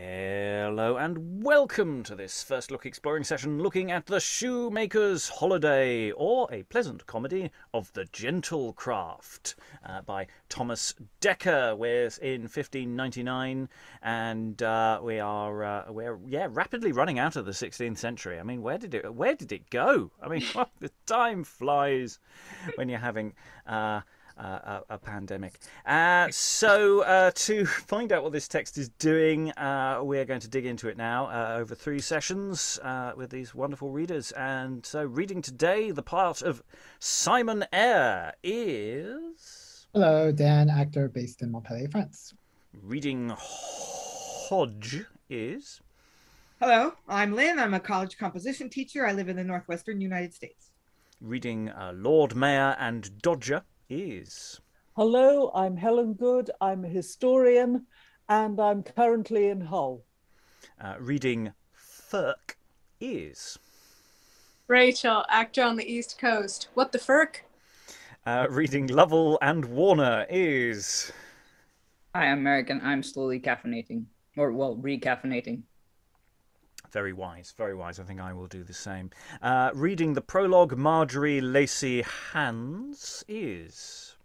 Hello and welcome to this first look exploring session looking at The Shoemaker's Holiday, or a pleasant comedy of the gentle craft uh, by Thomas Dekker. We're in 1599 and uh, we are uh, we're yeah rapidly running out of the 16th century. I mean, where did it where did it go? I mean, the time flies when you're having uh, a, a, pandemic. Uh, so, uh, to find out what this text is doing, uh, we're going to dig into it now uh, over three sessions uh, with these wonderful readers. And so, reading today, the part of Simon Eyre is. Hello, Dan, actor based in Montpellier, France. Reading Hodge is. Hello, I'm Lynn. I'm a college composition teacher. I live in the northwestern United States. Reading Lord Mayor and Dodger is. Hello, I'm Helen Good. I'm a historian and I'm currently in Hull. Uh, reading Firk is. Rachael, actor on the East Coast. What the Firk? Uh, reading Lovell and Warner is. Hi, I'm American. I'm slowly caffeinating. Or, well, recaffeinating. Very wise, very wise. I think I will do the same. Uh, reading the prologue, Margery Lacy Hands is.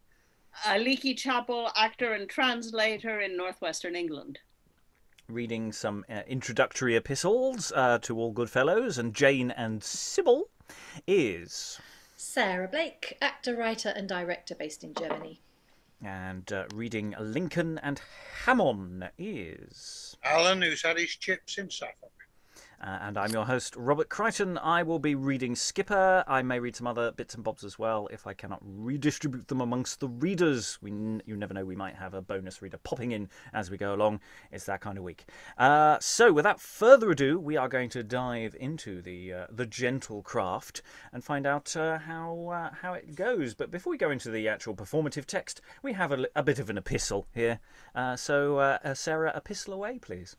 Aliki Chapple actor and translator in northwestern England. Reading some uh, introductory epistles uh, to all good fellows and Jane and Sybil is. Sarah Blake, actor, writer, and director based in Germany. And uh, reading Lincoln and Hammon is. Alan, who's had his chips in Suffolk. Uh, and I'm your host, Robert Crighton. I will be reading Skipper. I may read some other bits and bobs as well if I cannot redistribute them amongst the readers. We, you never know, we might have a bonus reader popping in as we go along. It's that kind of week. Uh, so, without further ado, we are going to dive into the uh, the gentle craft and find out uh, how uh, how it goes. But before we go into the actual performative text, we have a, a bit of an epistle here. Uh, so, Sarah, epistle away, please.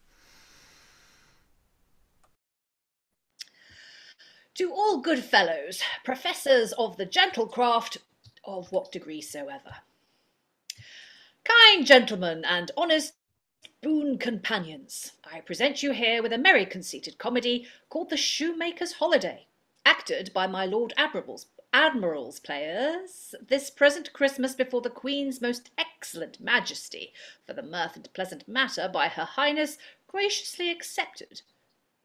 To all good fellows, professors of the gentle craft, of what degree soever. Kind gentlemen and honest boon companions, I present you here with a merry conceited comedy called The Shoemaker's Holiday, acted by my Lord Admiral's, Admiral's players this present Christmas before the Queen's most excellent Majesty, for the mirth and pleasant matter by Her Highness graciously accepted,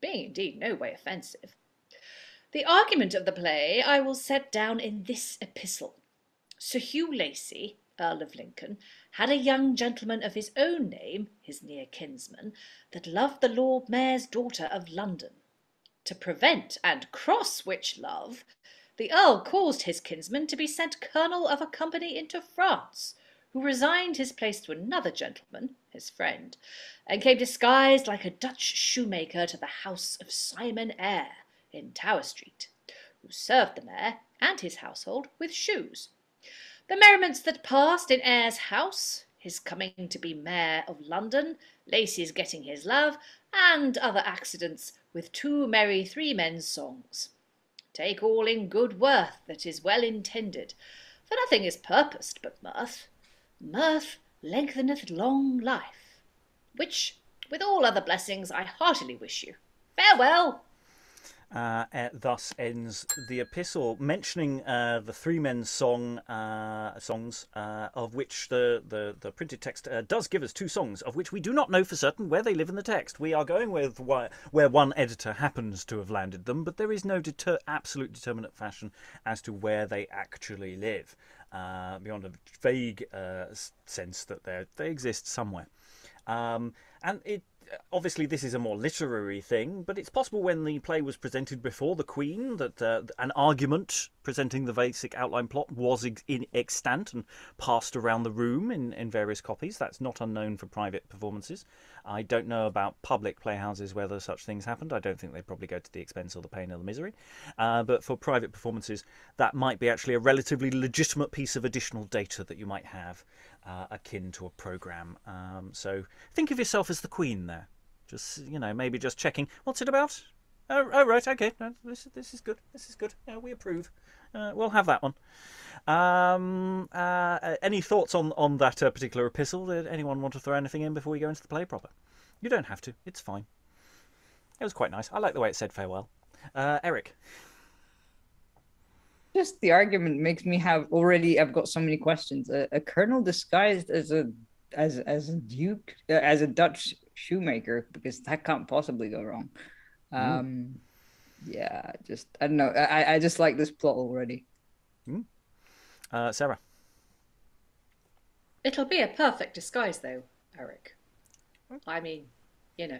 being indeed no way offensive. The argument of the play I will set down in this epistle. Sir Hugh Lacy, Earl of Lincoln, had a young gentleman of his own name, his near kinsman, that loved the Lord Mayor's daughter of London. To prevent and cross which love, the Earl caused his kinsman to be sent colonel of a company into France, who resigned his place to another gentleman, his friend, and came disguised like a Dutch shoemaker to the house of Simon Eyre in Tower Street, who served the mayor and his household with shoes. The merriments that passed in Eyre's house, his coming to be mayor of London, Lacy's getting his love, and other accidents, with two merry three men's songs. Take all in good worth that is well intended, for nothing is purposed but mirth. Mirth lengtheneth long life, which, with all other blessings, I heartily wish you. Farewell! Uh, uh, thus ends the epistle, mentioning uh, the three men's song uh, songs, uh, of which the, the, the printed text uh, does give us two songs, of which we do not know for certain where they live in the text. We are going with wh- where one editor happens to have landed them, but there is no deter- absolute determinate fashion as to where they actually live, beyond a vague sense that they they exist somewhere. Um, and it obviously this is a more literary thing, but it's possible when the play was presented before the Queen that uh, an argument presenting the basic outline plot was ex- in extant and passed around the room in, in various copies. That's not unknown for private performances. I don't know about public playhouses whether such things happened. I don't think they probably go to the expense or the pain or the misery. Uh, but for private performances, that might be actually a relatively legitimate piece of additional data that you might have uh, akin to a program. Um, so think of yourself as the queen there. Just you know, maybe just checking. What's it about? Oh, oh right, okay. No, this this is good. This is good. Yeah, we approve. Uh, we'll have that one. Um, uh, any thoughts on on that uh, particular epistle? Did anyone want to throw anything in before we go into the play proper? You don't have to. It's fine. It was quite nice. I like the way it said farewell. Uh, Eric. Just the argument makes me have already. I've got so many questions. A, a colonel disguised as a as as a duke uh, as a Dutch shoemaker because that can't possibly go wrong. Um, yeah, just I don't know. I I just like this plot already. Uh, Sarah. It'll be a perfect disguise, though, Eric. I mean, you know,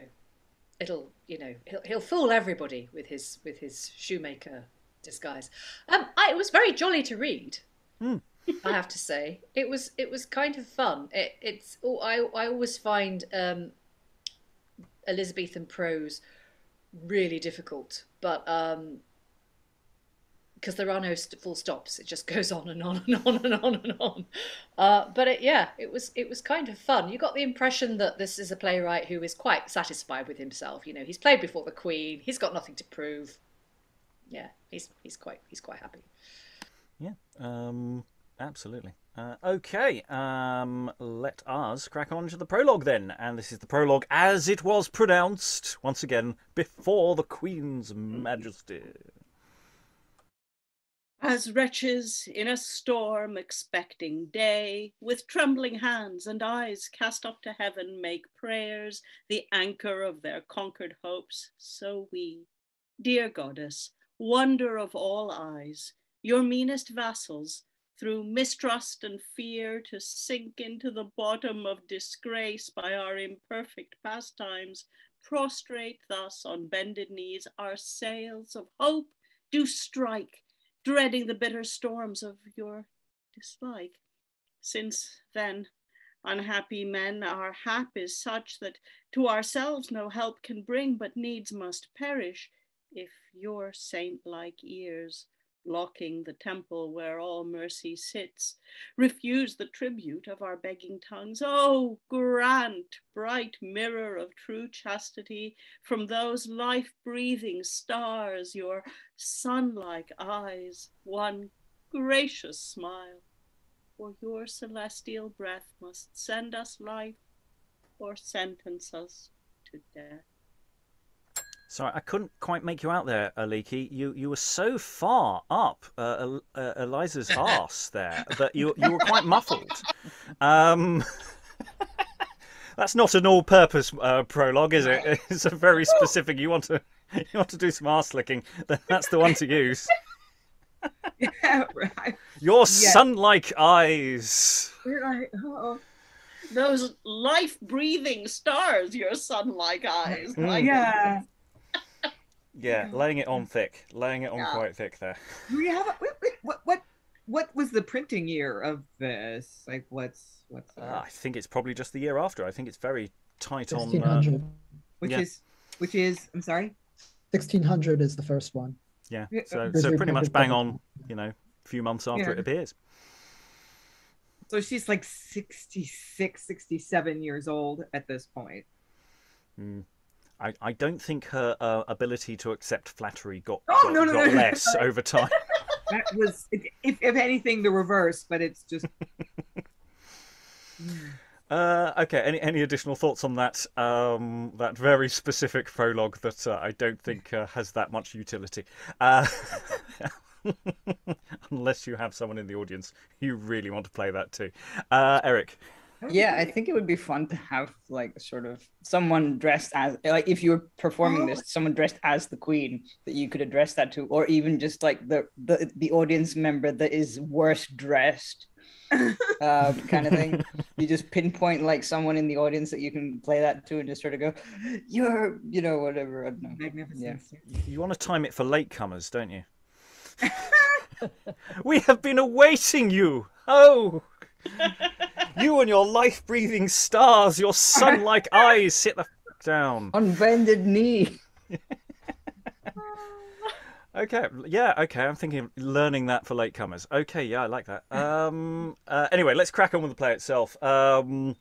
it'll, you know, he'll he'll fool everybody with his with his shoemaker disguise. Um, I, it was very jolly to read. I have to say, it was it was kind of fun. It, it's oh, I I always find um, Elizabethan prose really difficult, but um, because there are no st- full stops, it just goes on and on and on and on and on. Uh, but it, yeah, it was it was kind of fun. You got the impression that this is a playwright who is quite satisfied with himself. You know, he's played before the Queen. He's got nothing to prove. Yeah, he's he's quite he's quite happy. Yeah, um, absolutely. Uh, okay, um, let us crack on to the prologue then. And this is the prologue as it was pronounced, once again, before the Queen's Majesty. As wretches in a storm expecting day, with trembling hands and eyes cast up to heaven, make prayers the anchor of their conquered hopes, so we, dear goddess, wonder of all eyes, your meanest vassals, through mistrust and fear to sink into the bottom of disgrace by our imperfect pastimes, prostrate thus on bended knees, our sails of hope do strike dreading the bitter storms of your dislike. Since then, unhappy men, our hap is such that to ourselves no help can bring, but needs must perish if your saint like ears, locking the temple where all mercy sits, refuse the tribute of our begging tongues. Oh, grant, bright mirror of true chastity, from those life breathing stars, your sun like eyes, one gracious smile. For your celestial breath must send us life or sentence us to death. Sorry, I couldn't quite make you out there, Aliki. You you were so far up uh, uh, Eliza's arse there that you you were quite muffled. Um, that's not an all-purpose uh, prologue, is it? It's a very specific. You want to you want to do some arse licking, then that's the one to use. Yeah, right. Your Yeah. sun-like eyes. Right. Oh. Those life breathing stars, your sun like eyes. Mm. My Yeah. Yeah, laying it on thick, laying it on Yeah. quite thick there. Do we have a, wait, wait, what what what was the printing year of this? Like what's what's uh, Uh, I think it's probably just the year after. I think it's very tight on. Uh, 1600. which yeah. is which is I'm sorry. 1600 is the first one. yeah, Yeah, so so pretty much bang on. You know, a few months after Yeah. it appears. So she's like 66, 67 years old at this point. Mm. I, I don't think her uh, ability to accept flattery got, Oh, got, no, no, got no, less over time. That was if if anything the reverse, but it's just Uh, okay. Any any additional thoughts on that? Um, that very specific prologue that uh, I don't think uh, has that much utility. Uh, unless you have someone in the audience you really want to play that too. Uh, Eric. Yeah, I think it would be fun to have like sort of someone dressed as like if you were performing this, someone dressed as the queen that you could address that to, or even just like the the, the audience member that is worst dressed, uh, kind of thing. You just pinpoint like someone in the audience that you can play that to, and just sort of go, "You're, you know, whatever." I don't know. magnificent. You want to time it for latecomers, don't you? we have been awaiting you. Oh, you and your life-breathing stars, your sun-like eyes. Sit the f- down. On bended knee. Okay, yeah, okay. I'm thinking of learning that for latecomers. Okay, yeah, I like that. Um, uh, anyway, let's crack on with the play itself. Um,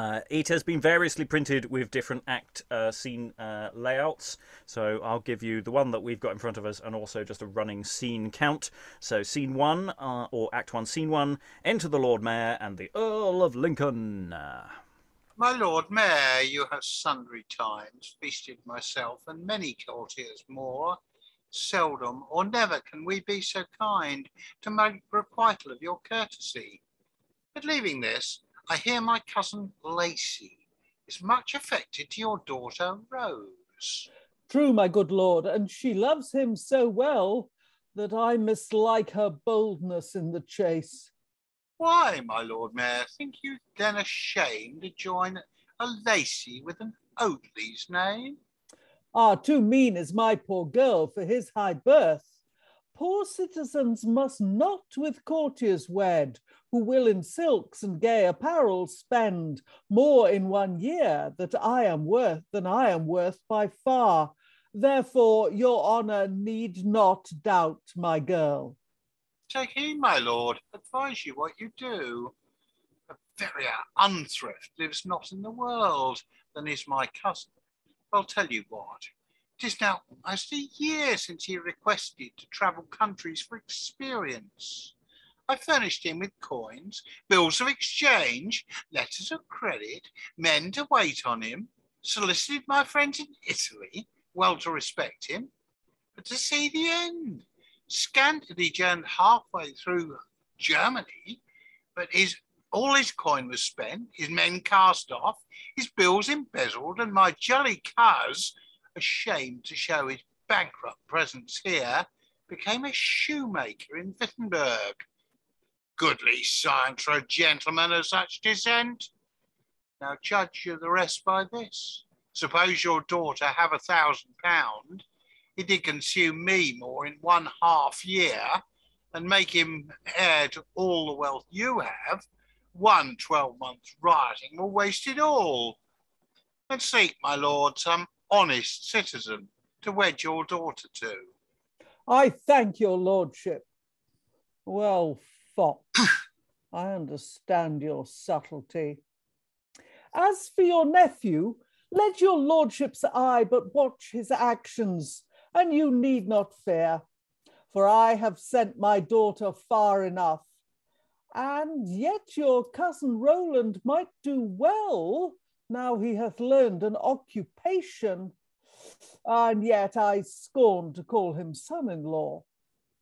uh, it has been variously printed with different act uh, scene uh, layouts. So I'll give you the one that we've got in front of us and also just a running scene count. So, scene one, uh, or act one, scene one, enter the Lord Mayor and the Earl of Lincoln. My lord mayor, you have sundry times feasted myself and many courtiers more. Seldom or never can we be so kind to make requital of your courtesy. But leaving this, I hear my cousin Lacy is much affected to your daughter Rose. True, my good lord, and she loves him so well that I mislike her boldness in the chase. Why, my lord mayor, think you then ashamed to join a Lacy with an Oatley's name? Ah, too mean is my poor girl for his high birth. Poor citizens must not with courtiers wed, who will in silks and gay apparel spend more in one year that I am worth than I am worth by far. Therefore, your honour need not doubt my girl. Take heed, my lord, advise you what you do. A verier unthrift lives not in the world than is my cousin. I'll tell you what, it is now almost a year since he requested to travel countries for experience. I furnished him with coins, bills of exchange, letters of credit, men to wait on him, solicited my friends in Italy, well to respect him, but to see the end. Scantily journeyed halfway through Germany, but his all his coin was spent, his men cast off, his bills embezzled, and my jolly cuz, ashamed to show his bankrupt presence here, became a shoemaker in Wittenberg. Goodly signs for a gentleman of such descent. Now judge you the rest by this. Suppose your daughter have a thousand pound, it did consume me more in one half year and make him heir to all the wealth you have, one twelve months rioting will waste it all. And seek, my lord, some honest citizen to wed your daughter to. I thank your lordship. Well, Fox, I understand your subtlety. As for your nephew, let your lordship's eye but watch his actions, and you need not fear, for I have sent my daughter far enough. And yet your cousin Roland might do well now he hath learned an occupation. And yet I scorn to call him son-in-law.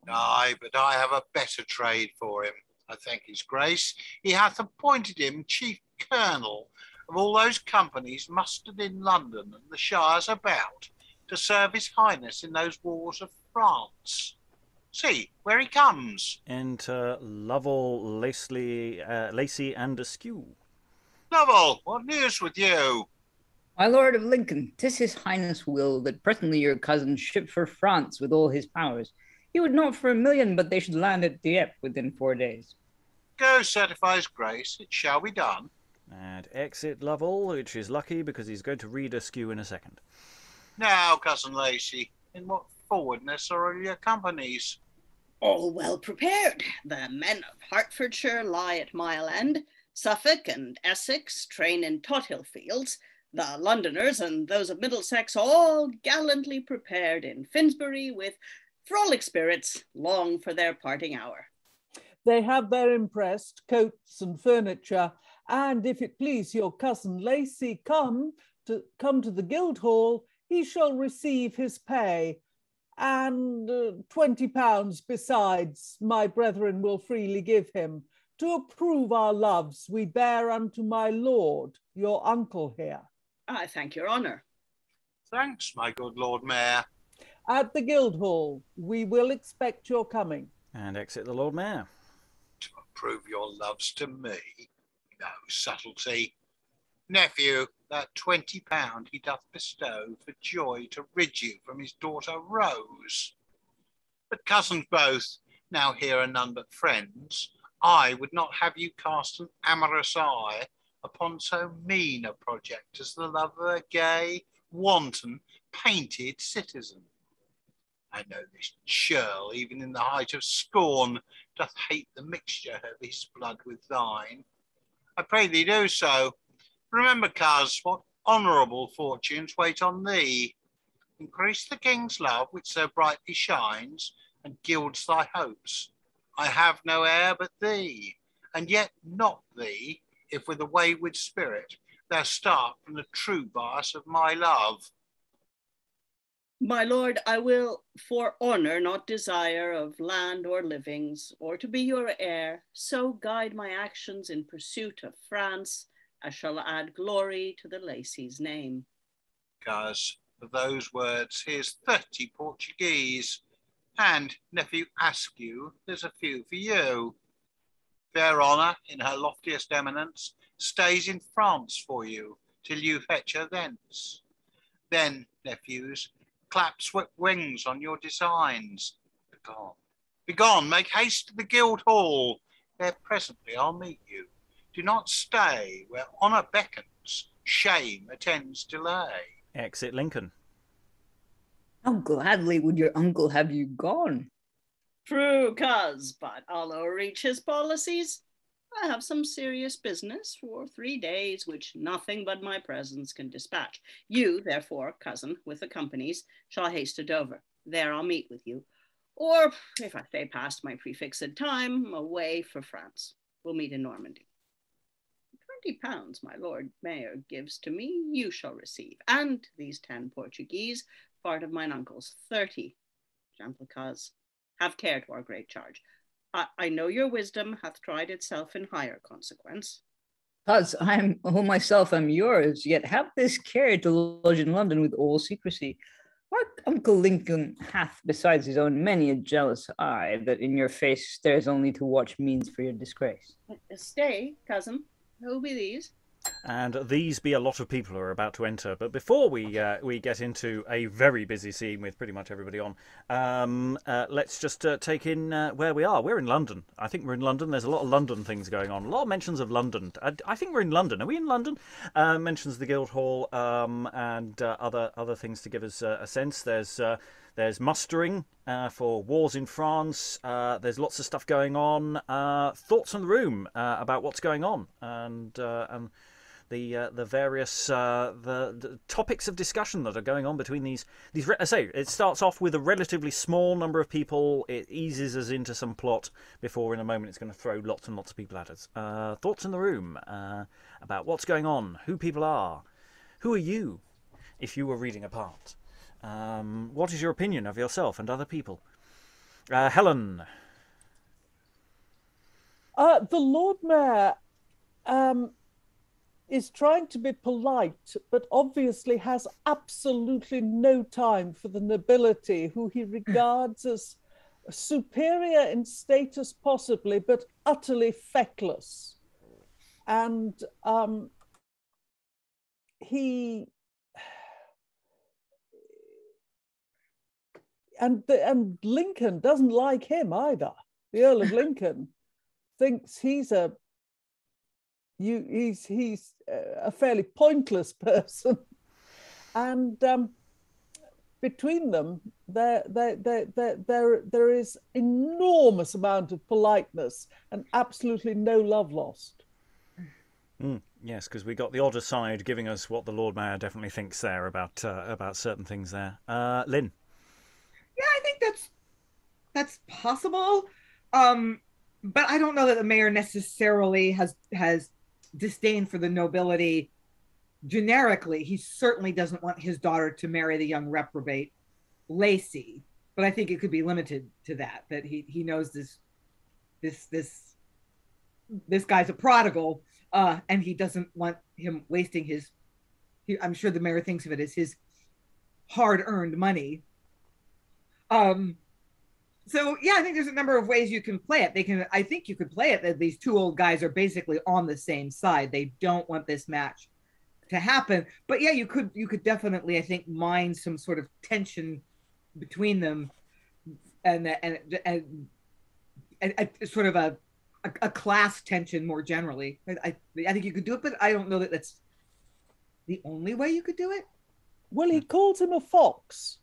Aye, but I have a better trade for him. I thank his grace. He hath appointed him chief colonel of all those companies mustered in London and the shires about to serve his highness in those wars of France. See, where he comes. Enter Lovell, Lacy, uh, Lacy and Askew. Lovell, what news with you? My lord of Lincoln, tis his highness will that presently your cousin ship for France with all his powers. He would not for a million, but they should land at Dieppe within four days. Go certify his grace, it shall be done. And exit Lovell, which is lucky because he's going to read Askew in a second. Now, cousin Lacy, in what forwardness are your companies? All well prepared. The men of Hertfordshire lie at Mile End. Suffolk and Essex train in Tothill Fields. The Londoners and those of Middlesex all gallantly prepared in Finsbury with frolic spirits long for their parting hour. They have their impressed coats and furniture, and if it please your cousin Lacy come to come to the Guildhall, he shall receive his pay, and uh, twenty pounds besides my brethren will freely give him to approve our loves we bear unto my lord your uncle here. I thank your honour. Thanks, my good Lord Mayor. At the Guildhall, we will expect your coming. And exit the Lord Mayor. To approve your loves to me. No subtlety. Nephew, that twenty pound he doth bestow for joy to rid you from his daughter Rose. But cousins both, now here are none but friends, I would not have you cast an amorous eye upon so mean a project as the love of a gay, wanton, painted citizen. I know this churl, even in the height of scorn, doth hate the mixture of his blood with thine. I pray thee do so. Remember, coz, what honourable fortunes wait on thee. Increase the king's love, which so brightly shines, and gilds thy hopes. I have no heir but thee, and yet not thee, if with a wayward spirit Thou start from the true bias of my love. My lord, I will, for honor, not desire of land or livings, or to be your heir, so guide my actions in pursuit of France, as shall add glory to the Lacy's name. Cuz for those words, here's 30 Portuguese. And, nephew Askew, there's a few for you. Fair honour, in her loftiest eminence, stays in France for you, till you fetch her thence. Then, nephews, clap swift wings on your designs. Begone, begone, make haste to the guild hall. There presently I'll meet you. Do not stay where honour beckons, shame attends delay. Exit Lincoln. How gladly would your uncle have you gone? True, cuz, but I'll reach his policies. I have some serious business for three days, which nothing but my presence can dispatch. You, therefore, cousin, with the companies, shall haste to Dover. There I'll meet with you. Or, if I stay past my prefixed time, away for France. We'll meet in Normandy. Twenty pounds my lord mayor gives to me, you shall receive, and these ten Portuguese, part of mine uncle's thirty. Jamplicas, have care to our great charge. I, I know your wisdom hath tried itself in higher consequence. Cuz I am who oh, myself am yours, yet have this care to lodge in London with all secrecy. Our Uncle Lincoln hath, besides his own, many a jealous eye that in your face stares only to watch means for your disgrace. Stay, cousin. Who'll be these? And these be a lot of people who are about to enter. But before we uh, we get into a very busy scene with pretty much everybody on, um, uh, let's just uh, take in uh, where we are. We're in London. I think we're in London. There's a lot of London things going on. A lot of mentions of London. I, I think we're in London. Are we in London? Uh, mentions the Guildhall um, and uh, other other things to give us a sense. There's there's mustering uh, for wars in France. Uh, there's lots of stuff going on. Uh, thoughts in the room about what's going on and and the uh, the various uh, the, the, topics of discussion that are going on between these these. I say it starts off with a relatively small number of people. It eases us into some plot before, in a moment, it's going to throw lots and lots of people at us. Uh, thoughts in the room uh, about what's going on, who people are, who are you, if you were reading a part. Um, what is your opinion of yourself and other people? Uh, Helen. Uh, the Lord Mayor um, is trying to be polite, but obviously has absolutely no time for the nobility, who he regards as superior in status, possibly, but utterly feckless. And um, he. And, the, and Lincoln doesn't like him either. The Earl of Lincoln thinks he's a you he's he's a fairly pointless person. And um, between them there, there there there there there is enormous amount of politeness and absolutely no love lost. Mm, yes because we got the odd aside giving us what the lord mayor definitely thinks there about uh, about certain things there. Uh, lynn. Yeah i think that's that's possible. Um but i don't know that the mayor necessarily has has disdain for the nobility generically. He certainly doesn't want his daughter to marry the young reprobate Lacy, but I think it could be limited to that. That he he knows this this this this guy's a prodigal, uh, and he doesn't want him wasting his. He, I'm sure the mayor thinks of it as his hard-earned money. Um, so yeah, I think there's a number of ways you can play it. They can, I think you could play it that these two old guys are basically on the same side. They don't want this match to happen. But yeah, you could, you could definitely, I think, mine some sort of tension between them, and and and, and, and sort of a, a, a class tension more generally. I I think you could do it, but I don't know that that's the only way you could do it. Well, he calls him a fox.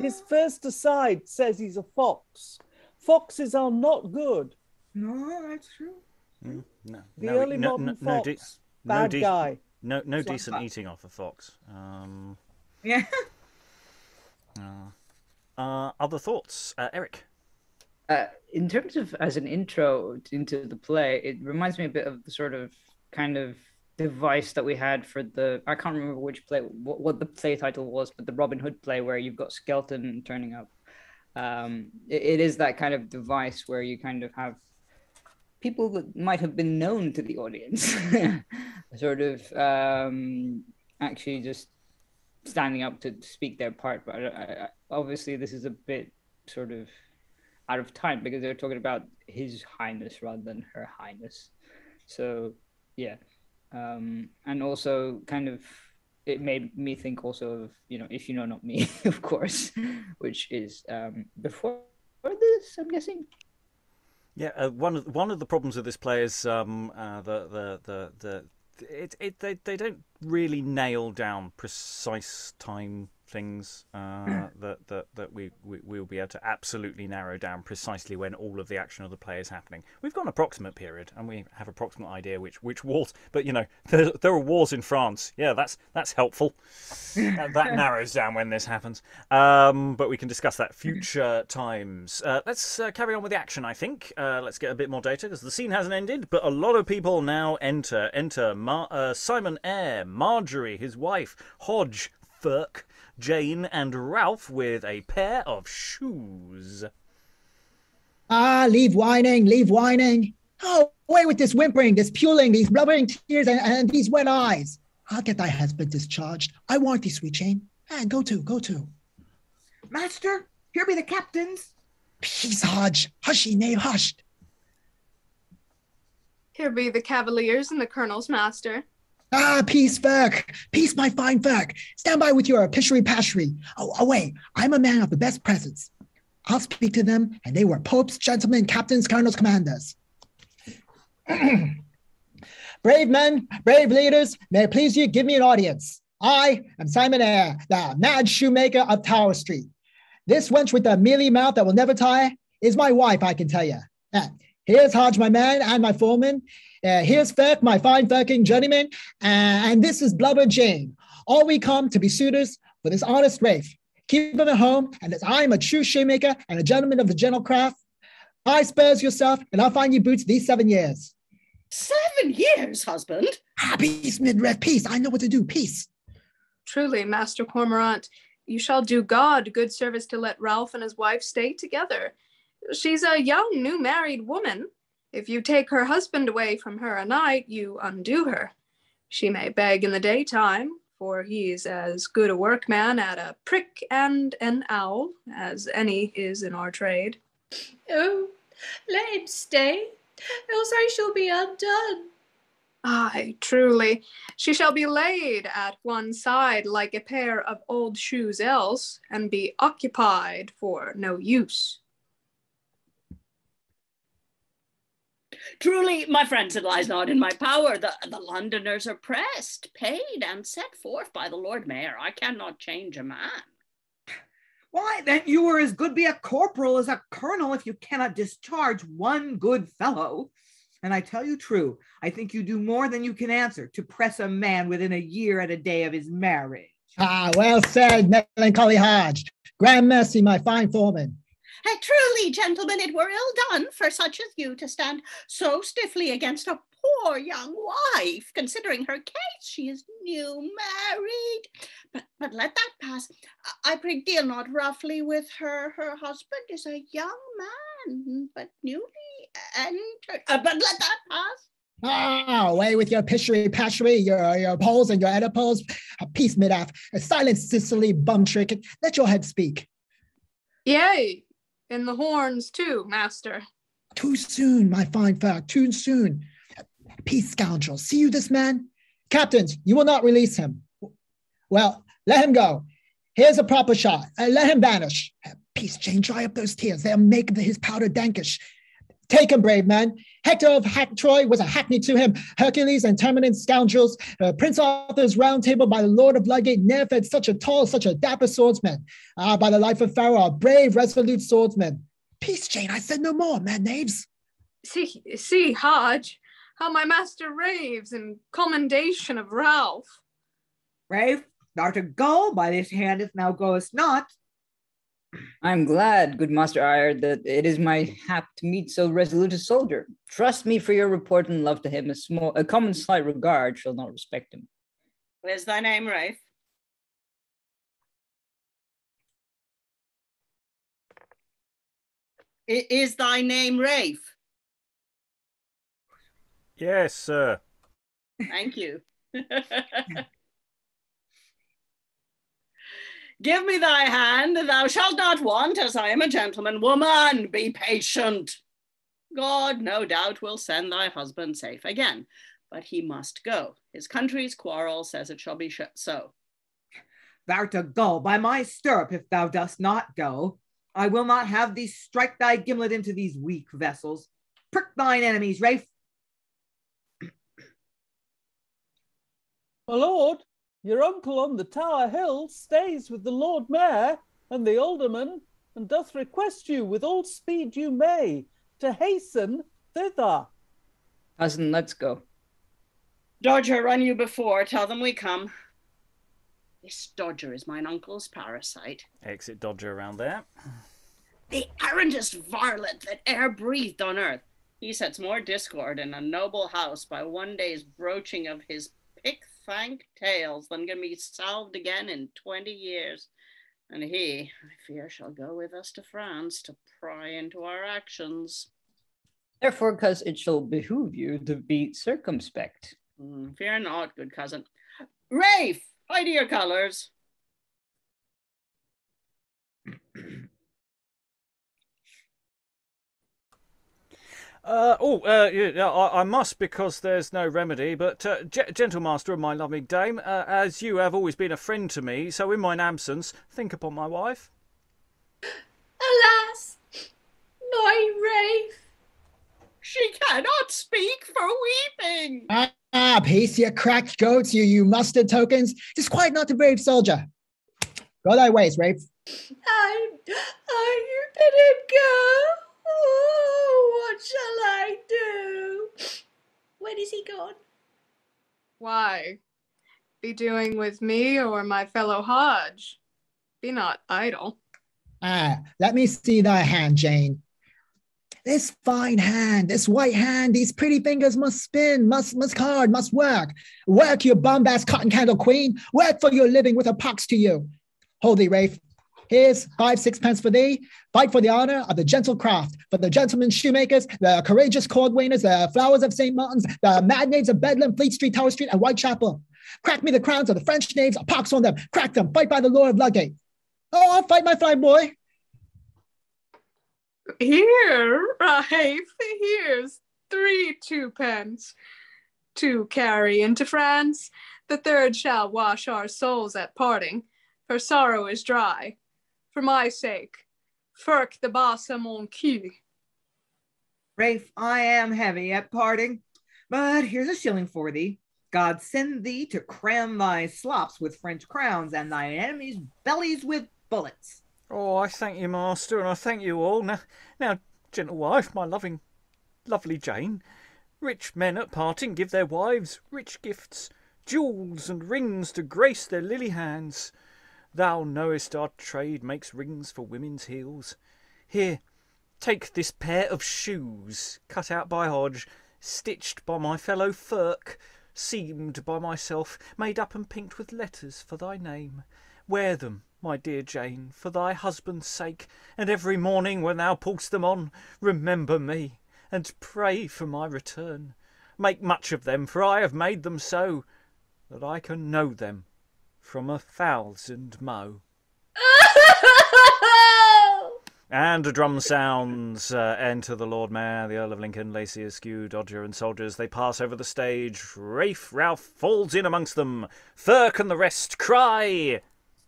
His first aside says he's a fox. Foxes are not good. No, that's true. Mm, no, the no, early no, modern no, fox, no de- bad de- guy. No, no It's decent that. eating off a fox. Um, Yeah. uh, uh, other thoughts, uh, Eric? Uh, in terms of as an intro into the play, it reminds me a bit of the sort of kind of device that we had for the I can't remember which play what, what the play title was, but the Robin Hood play where you've got Skelton turning up. Um, it, it is that kind of device where you kind of have people that might have been known to the audience, sort of um, actually just standing up to speak their part. But I, I, obviously, this is a bit sort of out of time because they're talking about His Highness rather than Her Highness. So, yeah, um, and also kind of it made me think also of you know if you know not me of course which is um before this i'm guessing? Yeah uh, one of one of the problems with this play is um uh, the the the the it, it they, they don't really nail down precise time things uh, that, that that we, we will be able to absolutely narrow down precisely when all of the action of the play is happening. We've got an approximate period, and we have approximate idea which which wars. But you know, there, there are wars in France. Yeah, that's that's helpful. that, that, narrows down when this happens. Um, but we can discuss that future times. Uh, let's uh, carry on with the action. I think. Uh, let's get a bit more data because the scene hasn't ended, but a lot of people now enter. Enter Mar- uh, Simon Eyre, Margery, his wife, Hodge, Firk. Jane and Ralph with a pair of shoes. Ah, leave whining, leave whining. Oh, away with this whimpering, this puling, these blubbering tears, and, and these wet eyes. I'll get thy husband discharged. I want thee, sweet Jane. And go to, go to. Master, here be the captains. Peace, Hodge. Hushy, knave, hushed. Here be the cavaliers and the colonel's master. Ah, peace, Firk. Peace, my fine Firk. Stand by with your pishery pashery. Oh, away. I'm a man of the best presence. I'll speak to them, and they were popes, gentlemen, captains, colonels, commanders. brave men, brave leaders, may it please you, give me an audience. I am Simon Eyre, the mad shoemaker of Tower Street. This wench with the mealy mouth that will never tire is my wife, I can tell you. Here's Hodge, my man, and my foreman. Uh, here's Firk, my fine Ferking journeyman, uh, and this is Blubber Jane. All we come to be suitors for this honest Rafe. Keep him at home, and as I am a true shoemaker and a gentleman of the gentle craft, I spurs yourself, and I'll find you boots these seven years. Seven years, husband? Ah, peace, midriff, peace. I know what to do, peace. Truly, Master Cormorant, you shall do God good service to let Ralph and his wife stay together. She's a young, new married woman, if you take her husband away from her a night, you undo her. She may beg in the daytime, for he's as good a workman at a prick and an owl as any is in our trade. Oh, let him stay, else I shall be undone. Ay, truly, she shall be laid at one side like a pair of old shoes else, and be occupied for no use. Truly, my friends, it lies not in my power. The, the Londoners are pressed, paid, and set forth by the Lord Mayor. I cannot change a man. Why, then you were as good be a corporal as a colonel if you cannot discharge one good fellow. And I tell you true, I think you do more than you can answer to press a man within a year and a day of his marriage. Ah, well said, melancholy Hodge. Grand mercy, my fine foreman. Truly, gentlemen, it were ill done for such as you to stand so stiffly against a poor young wife, considering her case. She is new married. But but let that pass. I, I pray deal not roughly with her. Her husband is a young man, but newly entered. Uh, but let that pass. Ah, away with your pishery, pashery, your, your poles and your ediples. A peace, midriff. A silent Cicely Bumtrinket. Let your head speak. Yea, in the horns too, master. Too soon, my fine Firk, too soon. Peace, scoundrel. See you this man? Captains, you will not release him. Well, let him go. Here's a proper shot. Uh, let him vanish. Peace, Jane, dry up those tears. They'll make his powder dankish. Take him, brave man. Hector of Hack Troy was a hackney to him. Hercules and Termagant scoundrels. Uh, Prince Arthur's round table by the Lord of Ludgate never fed such a tall, such a dapper swordsman. Ah, by the life of Pharaoh, a brave, resolute swordsman. Peace, Jane, I said no more, man knaves. See, see, Hodge, how my master raves in commendation of Ralph. Rave, thou to go, by this hand if thou goest not. I'm glad, good Master Eyre, that it is my hap to meet so resolute a soldier. Trust me for your report and love to him. A small, a common slight regard shall not respect him. Where's thy name Rafe? I- Is thy name Rafe? Yes, sir. Thank you. Give me thy hand, thou shalt not want, as I am a gentleman. Woman, be patient. God, no doubt, will send thy husband safe again, but he must go. His country's quarrel says it shall be sh- so. Thou'rt a gull by my stirrup if thou dost not go. I will not have thee strike thy gimlet into these weak vessels. Prick thine enemies, Rafe. My lord, your uncle on the Tower Hill stays with the Lord Mayor and the alderman, and doth request you with all speed you may to hasten thither. Cousin, let's go. Dodger, run you before, tell them we come. This Dodger is mine uncle's parasite. Exit Dodger around there. the arrantest varlet that e'er breathed on earth. He sets more discord in a noble house by one day's broaching of his pick thank tales than can be solved again in twenty years. And he, I fear, shall go with us to France to pry into our actions. Therefore, cuz it shall behoove you to be circumspect. Mm, fear not, good cousin. Rafe, hide your colors. Uh, oh, uh, yeah, I, I must because there's no remedy. But, uh, G- gentle master and my loving dame, uh, as you have always been a friend to me, so in mine absence, think upon my wife. Alas, my Rafe. She cannot speak for weeping. Ah, ah, peace, you cracked goats, you, you mustard tokens. Tis quite not a brave soldier. Go thy ways, Rafe. I, I, you bid him go. Oh, what shall I do? When is he gone? Why? Be doing with me or my fellow Hodge? Be not idle. Ah, let me see thy hand, Jane. This fine hand, this white hand, these pretty fingers must spin, must must card, must work. Work, you bombass cotton candle queen. Work for your living with a pox to you. Hold thee, Rafe. Here's five sixpence for thee. Fight for the honor of the gentle craft, for the gentlemen shoemakers, the courageous cordwainers, the flowers of St. Martin's, the mad knaves of Bedlam, Fleet Street, Tower Street, and Whitechapel. Crack me the crowns of the French knaves, a pox on them. Crack them. Fight by the law of Ludgate. Oh, I'll fight my fly boy. Here, Rafe, here's three twopence. Two carry into France. The third shall wash our souls at parting, for sorrow is dry. For my sake, firk the balsam on cul. Rafe, I am heavy at parting, but here's a shilling for thee. God send thee to cram thy slops with French crowns and thy enemies' bellies with bullets. Oh, I thank you, master, and I thank you all. Now, now, gentle wife, my loving, lovely Jane, rich men at parting give their wives rich gifts, jewels and rings to grace their lily hands. Thou knowest our trade makes rings for women's heels. Here, take this pair of shoes, cut out by Hodge, stitched by my fellow Firk, seamed by myself, made up and pinked with letters for thy name. Wear them, my dear Jane, for thy husband's sake, and every morning when thou pullst them on, remember me, and pray for my return. Make much of them, for I have made them so, that I can know them from a thousand mo. And a drum sounds. Uh, enter the Lord Mayor, the Earl of Lincoln, Lacy Askew, Dodger, and soldiers. They pass over the stage. Rafe Ralph falls in amongst them. Firk and the rest cry,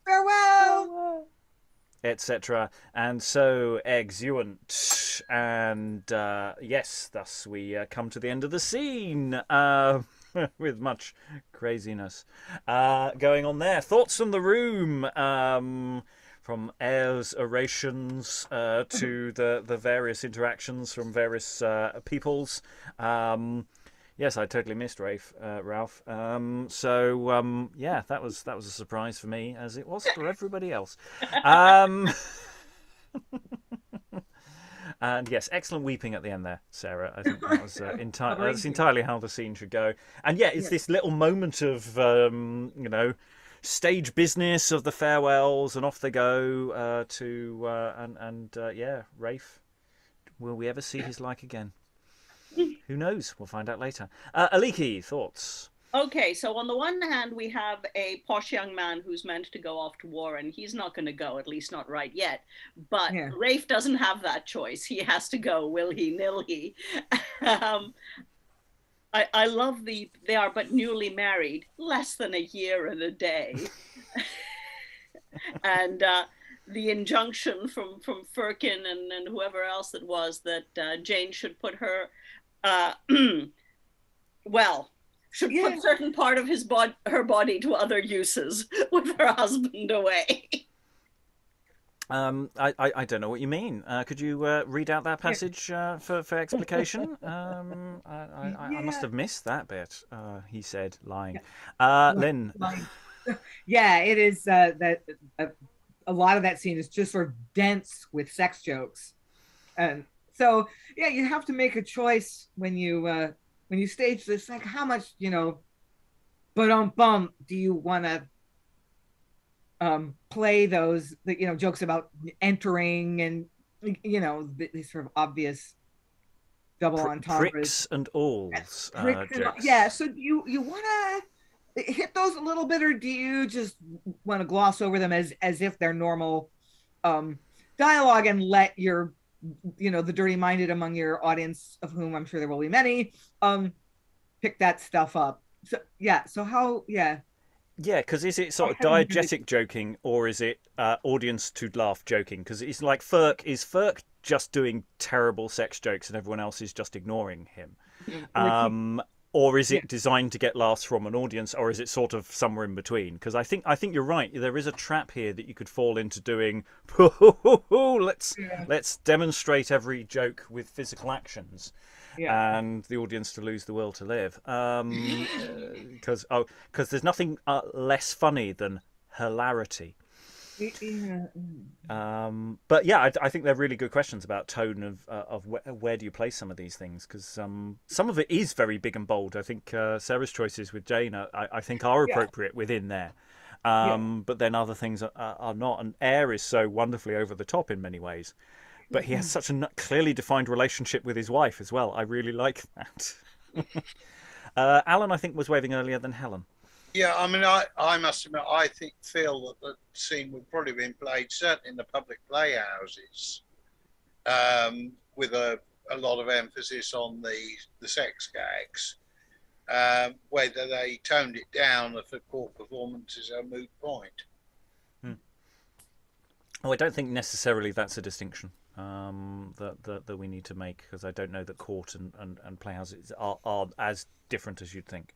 Farewell! etc. And so exeunt. And uh, yes, thus we uh, come to the end of the scene. With much craziness uh, going on there. Thoughts from the room. Um, from Eyre's orations uh, to the, the various interactions from various uh, peoples. Um, yes, I totally missed Rafe, uh, Ralph. Um, so um, yeah, that was that was a surprise for me, as it was for everybody else. And yes, excellent weeping at the end there, Sarah. I think that was uh, enti- that's entirely how the scene should go. And yeah, it's Yeah. this little moment of um, you know stage business of the farewells, and off they go uh, to uh, and and uh, yeah, Rafe. Will we ever see his like again? Who knows? We'll find out later. Uh, Aliki, thoughts? Okay, so on the one hand, we have a posh young man who's meant to go off to war, and he's not going to go, at least not right yet. But Yeah. Rafe doesn't have that choice. He has to go, will he, nil he. um, I, I love the, they are but newly married, less than a year and a day. and uh, the injunction from, from Firkin and, and whoever else it was that uh, Jane should put her, uh, well, should Yeah. put certain part of his bod- her body to other uses with her husband away. Um, I, I, I don't know what you mean. Uh, could you uh, read out that passage uh, for, for explication? um, I, I, I- I must have missed that bit, uh, he said, lying. Uh, Lynn, yeah, it is uh, that uh, a lot of that scene is just sort of dense with sex jokes, and so yeah, you have to make a choice when you uh, when you stage this. Like, how much you know, but um bum do you want to um play those you know jokes about entering and you know these sort of obvious double pr- entendres pricks and alls. Uh, and- jokes. yeah so do you you want to hit those a little bit or do you just want to gloss over them as as if they're normal um dialogue and let your you know the dirty minded among your audience of whom i'm sure there will be many um pick that stuff up. So yeah so how yeah. Yeah, because is it sort of diegetic joking or is it uh, audience to laugh joking? Because it's like Firk is Firk just doing terrible sex jokes and everyone else is just ignoring him, um, or is it designed to get laughs from an audience, or is it sort of somewhere in between? Because I think I think you're right. There is a trap here that you could fall into doing. Let's Yeah. let's demonstrate every joke with physical actions yeah and the audience to lose the will to live. Because oh, because there's nothing uh, less funny than hilarity. Yeah Um, but yeah, I, I think they're really good questions about tone of uh, of where, where do you place some of these things because um, some of it is very big and bold. I think uh, Sarah's choices with Jane, are, I, I think, are Yeah. appropriate within there. Um, But then other things are, are are not. And Eyre is so wonderfully over the top in many ways. But he has such a clearly defined relationship with his wife as well. I really like that. uh, Alan, I think, was waving earlier than Helen. Yeah, I mean, I, I must admit, I think feel that the scene would probably have been played certainly in the public playhouses, um, with a, a lot of emphasis on the the sex gags. Um, whether they toned it down for court performance is a moot point. Oh, I don't think necessarily that's a distinction um, that, that that we need to make because I don't know that court and, and, and playhouses are, are as different as you'd think.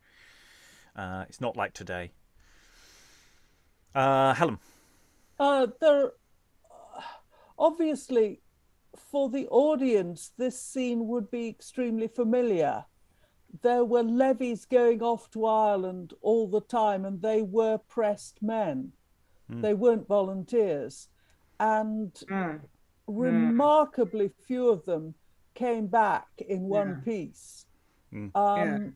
Uh, it's not like today. Uh, Helen, Uh, there, obviously, for the audience, this scene would be extremely familiar. There were levies going off to Ireland all the time, and they were pressed men. Hmm. They weren't volunteers. And Mm. remarkably few of them came back in one Yeah. piece. Mm. Um, Yeah.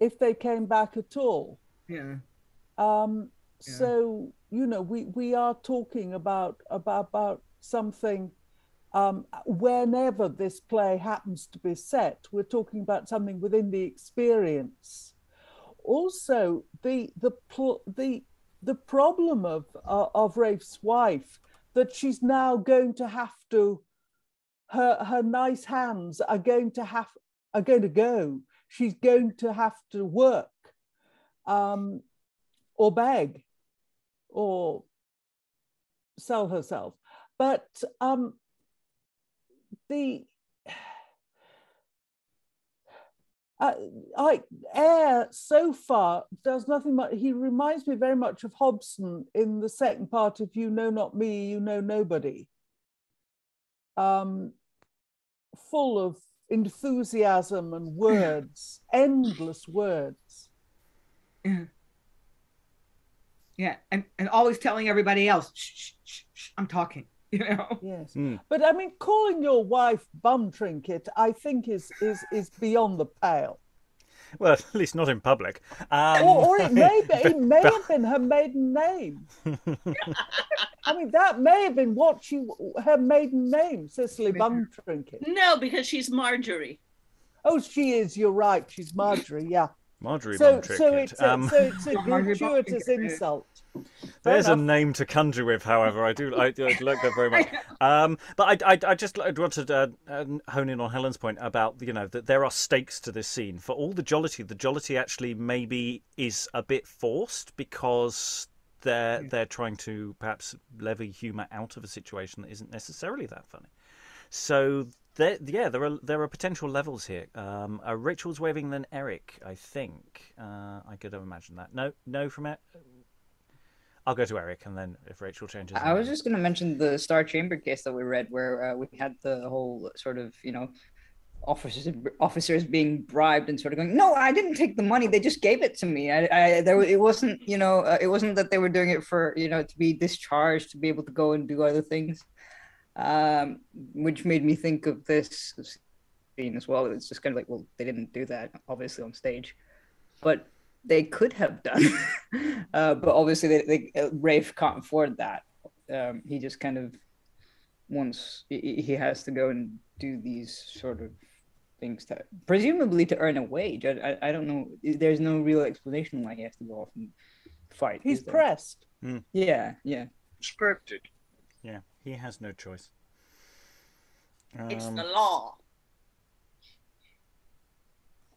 If they came back at all. yeah Um, Yeah. So you know, we we are talking about about about something. Um, whenever this play happens to be set, we're talking about something within the experience. Also, the the pl- the the problem of uh, of Rafe's wife that she's now going to have to her her nice hands are going to have are going to go. She's going to have to work. Um, or beg or sell herself. But um, the uh, I Eyre so far does nothing much. He reminds me very much of Hobson in the second part of "You Know Not Me, You Know Nobody." Um, full of enthusiasm and words, endless words. yeah yeah and and always telling everybody else shh, shh, shh, shh, i'm talking you know. Yes. Mm. But I mean, calling your wife bum trinket, I think is is is beyond the pale. Well, at least not in public. Um, or, or it may be, it may have been her maiden name. I mean, that may have been what she her maiden name, Cicely Bum Trinket. No, because she's Margery. Oh, she is. You're right. She's Margery. Yeah. Margery So, Bum so Trinket. it's a, Um, so it's a gratuitous insult. There's a name to conjure with, however. I do I, I like that very much. Um, but I, I, I just I wanted to uh, uh, hone in on Helen's point about you know that there are stakes to this scene. For all the jollity, the jollity actually maybe is a bit forced because they're they're trying to perhaps levy humour out of a situation that isn't necessarily that funny. So there, yeah, there are there are potential levels here. Um, uh, Rachael's waving than Eric, I think. Uh, I could have imagined that. No, no from Eric. I'll go to Eric, and then if Rachael changes. I was just going to mention the Star Chamber case that we read, where uh, we had the whole sort of, you know, officers officers being bribed and sort of going, "No, I didn't take the money. They just gave it to me. I, I there, it wasn't, you know, uh, it wasn't that they were doing it for, you know, to be discharged, to be able to go and do other things." Um, which made me think of this scene as well. It's just kind of like, well, they didn't do that, obviously, on stage, but they could have done. uh, but obviously, they, they, uh, Rafe can't afford that. Um, he just kind of wants. He, he has to go and do these sort of things to, presumably, to earn a wage. I, I, I don't know. There's no real explanation why he has to go off and fight. He's is there? pressed. Yeah, yeah. Scripted. Yeah, he has no choice. It's Um, the law.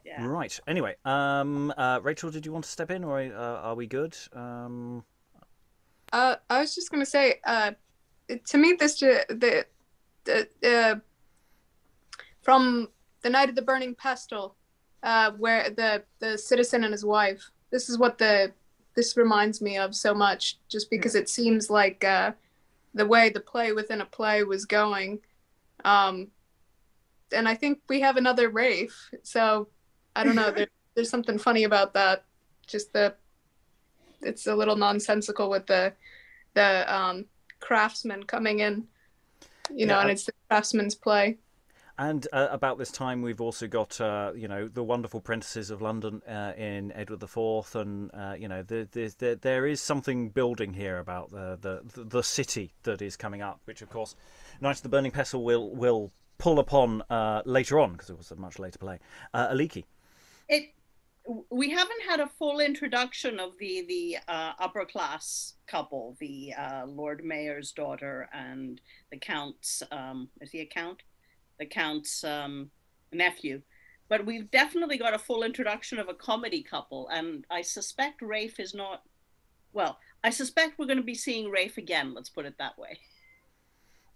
Yeah. Right. Anyway, um, uh, Rachael, did you want to step in, or uh, are we good? Um, Uh, I was just gonna say, uh, to me, this the the uh, from the Knight of the Burning Pestle, uh, where the the citizen and his wife. This is what the this reminds me of so much, just because it seems like uh, the way the play within a play was going. Um, and I think we have another Rafe, so I don't know. there, there's something funny about that. Just the it's a little nonsensical with the the um, craftsman coming in, you know, Yeah, and it's the craftsman's play. And uh, about this time, we've also got uh, you know the wonderful prentices of London uh, in Edward IV, and uh, you know the, the, the, there is something building here about the, the the city that is coming up, which of course, Knight of the Burning Pestle will will pull upon uh, later on because it was a much later play. Uh, Aliki. it we haven't had a full introduction of the the upper class couple the lord mayor's daughter and the count's um is he a count the count's um nephew but we've definitely got a full introduction of a comedy couple and i suspect rafe is not well i suspect we're going to be seeing rafe again let's put it that way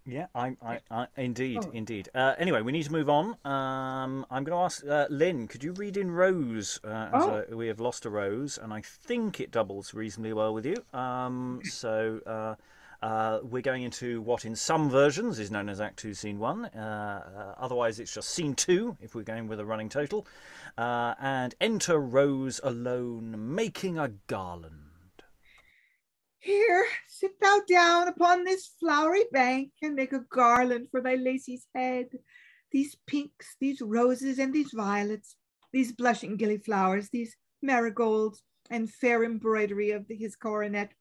Yeah, I, I, I indeed, Oh. indeed. Uh, anyway, we need to move on. Um, I'm going to ask uh, Lynn. Could you read in Rose? Uh, as Oh. a, we have lost a Rose, and I think it doubles reasonably well with you. Um, so uh, we're going into what, in some versions, is known as Act Two, Scene One. Uh, uh, otherwise, it's just Scene Two if we're going with a running total. Uh, and enter Rose alone, making a garland. Here, sit thou down upon this flowery bank and make a garland for thy Lacy's head. These pinks, these roses, and these violets, these blushing gillyflowers, these marigolds, and fair embroidery of the- his coronet,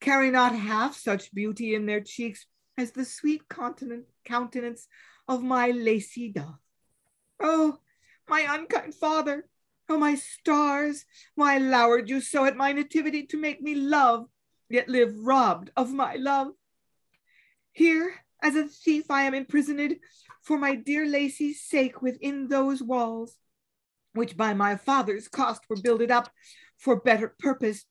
carry not half such beauty in their cheeks as the sweet countenance of my Lacy doth. Oh, my unkind father, oh, my stars, why lowered you so at my nativity to make me love? yet live robbed of my love. Here, as a thief, I am imprisoned for my dear Lacy's sake within those walls, which by my father's cost were builded up for better purpose.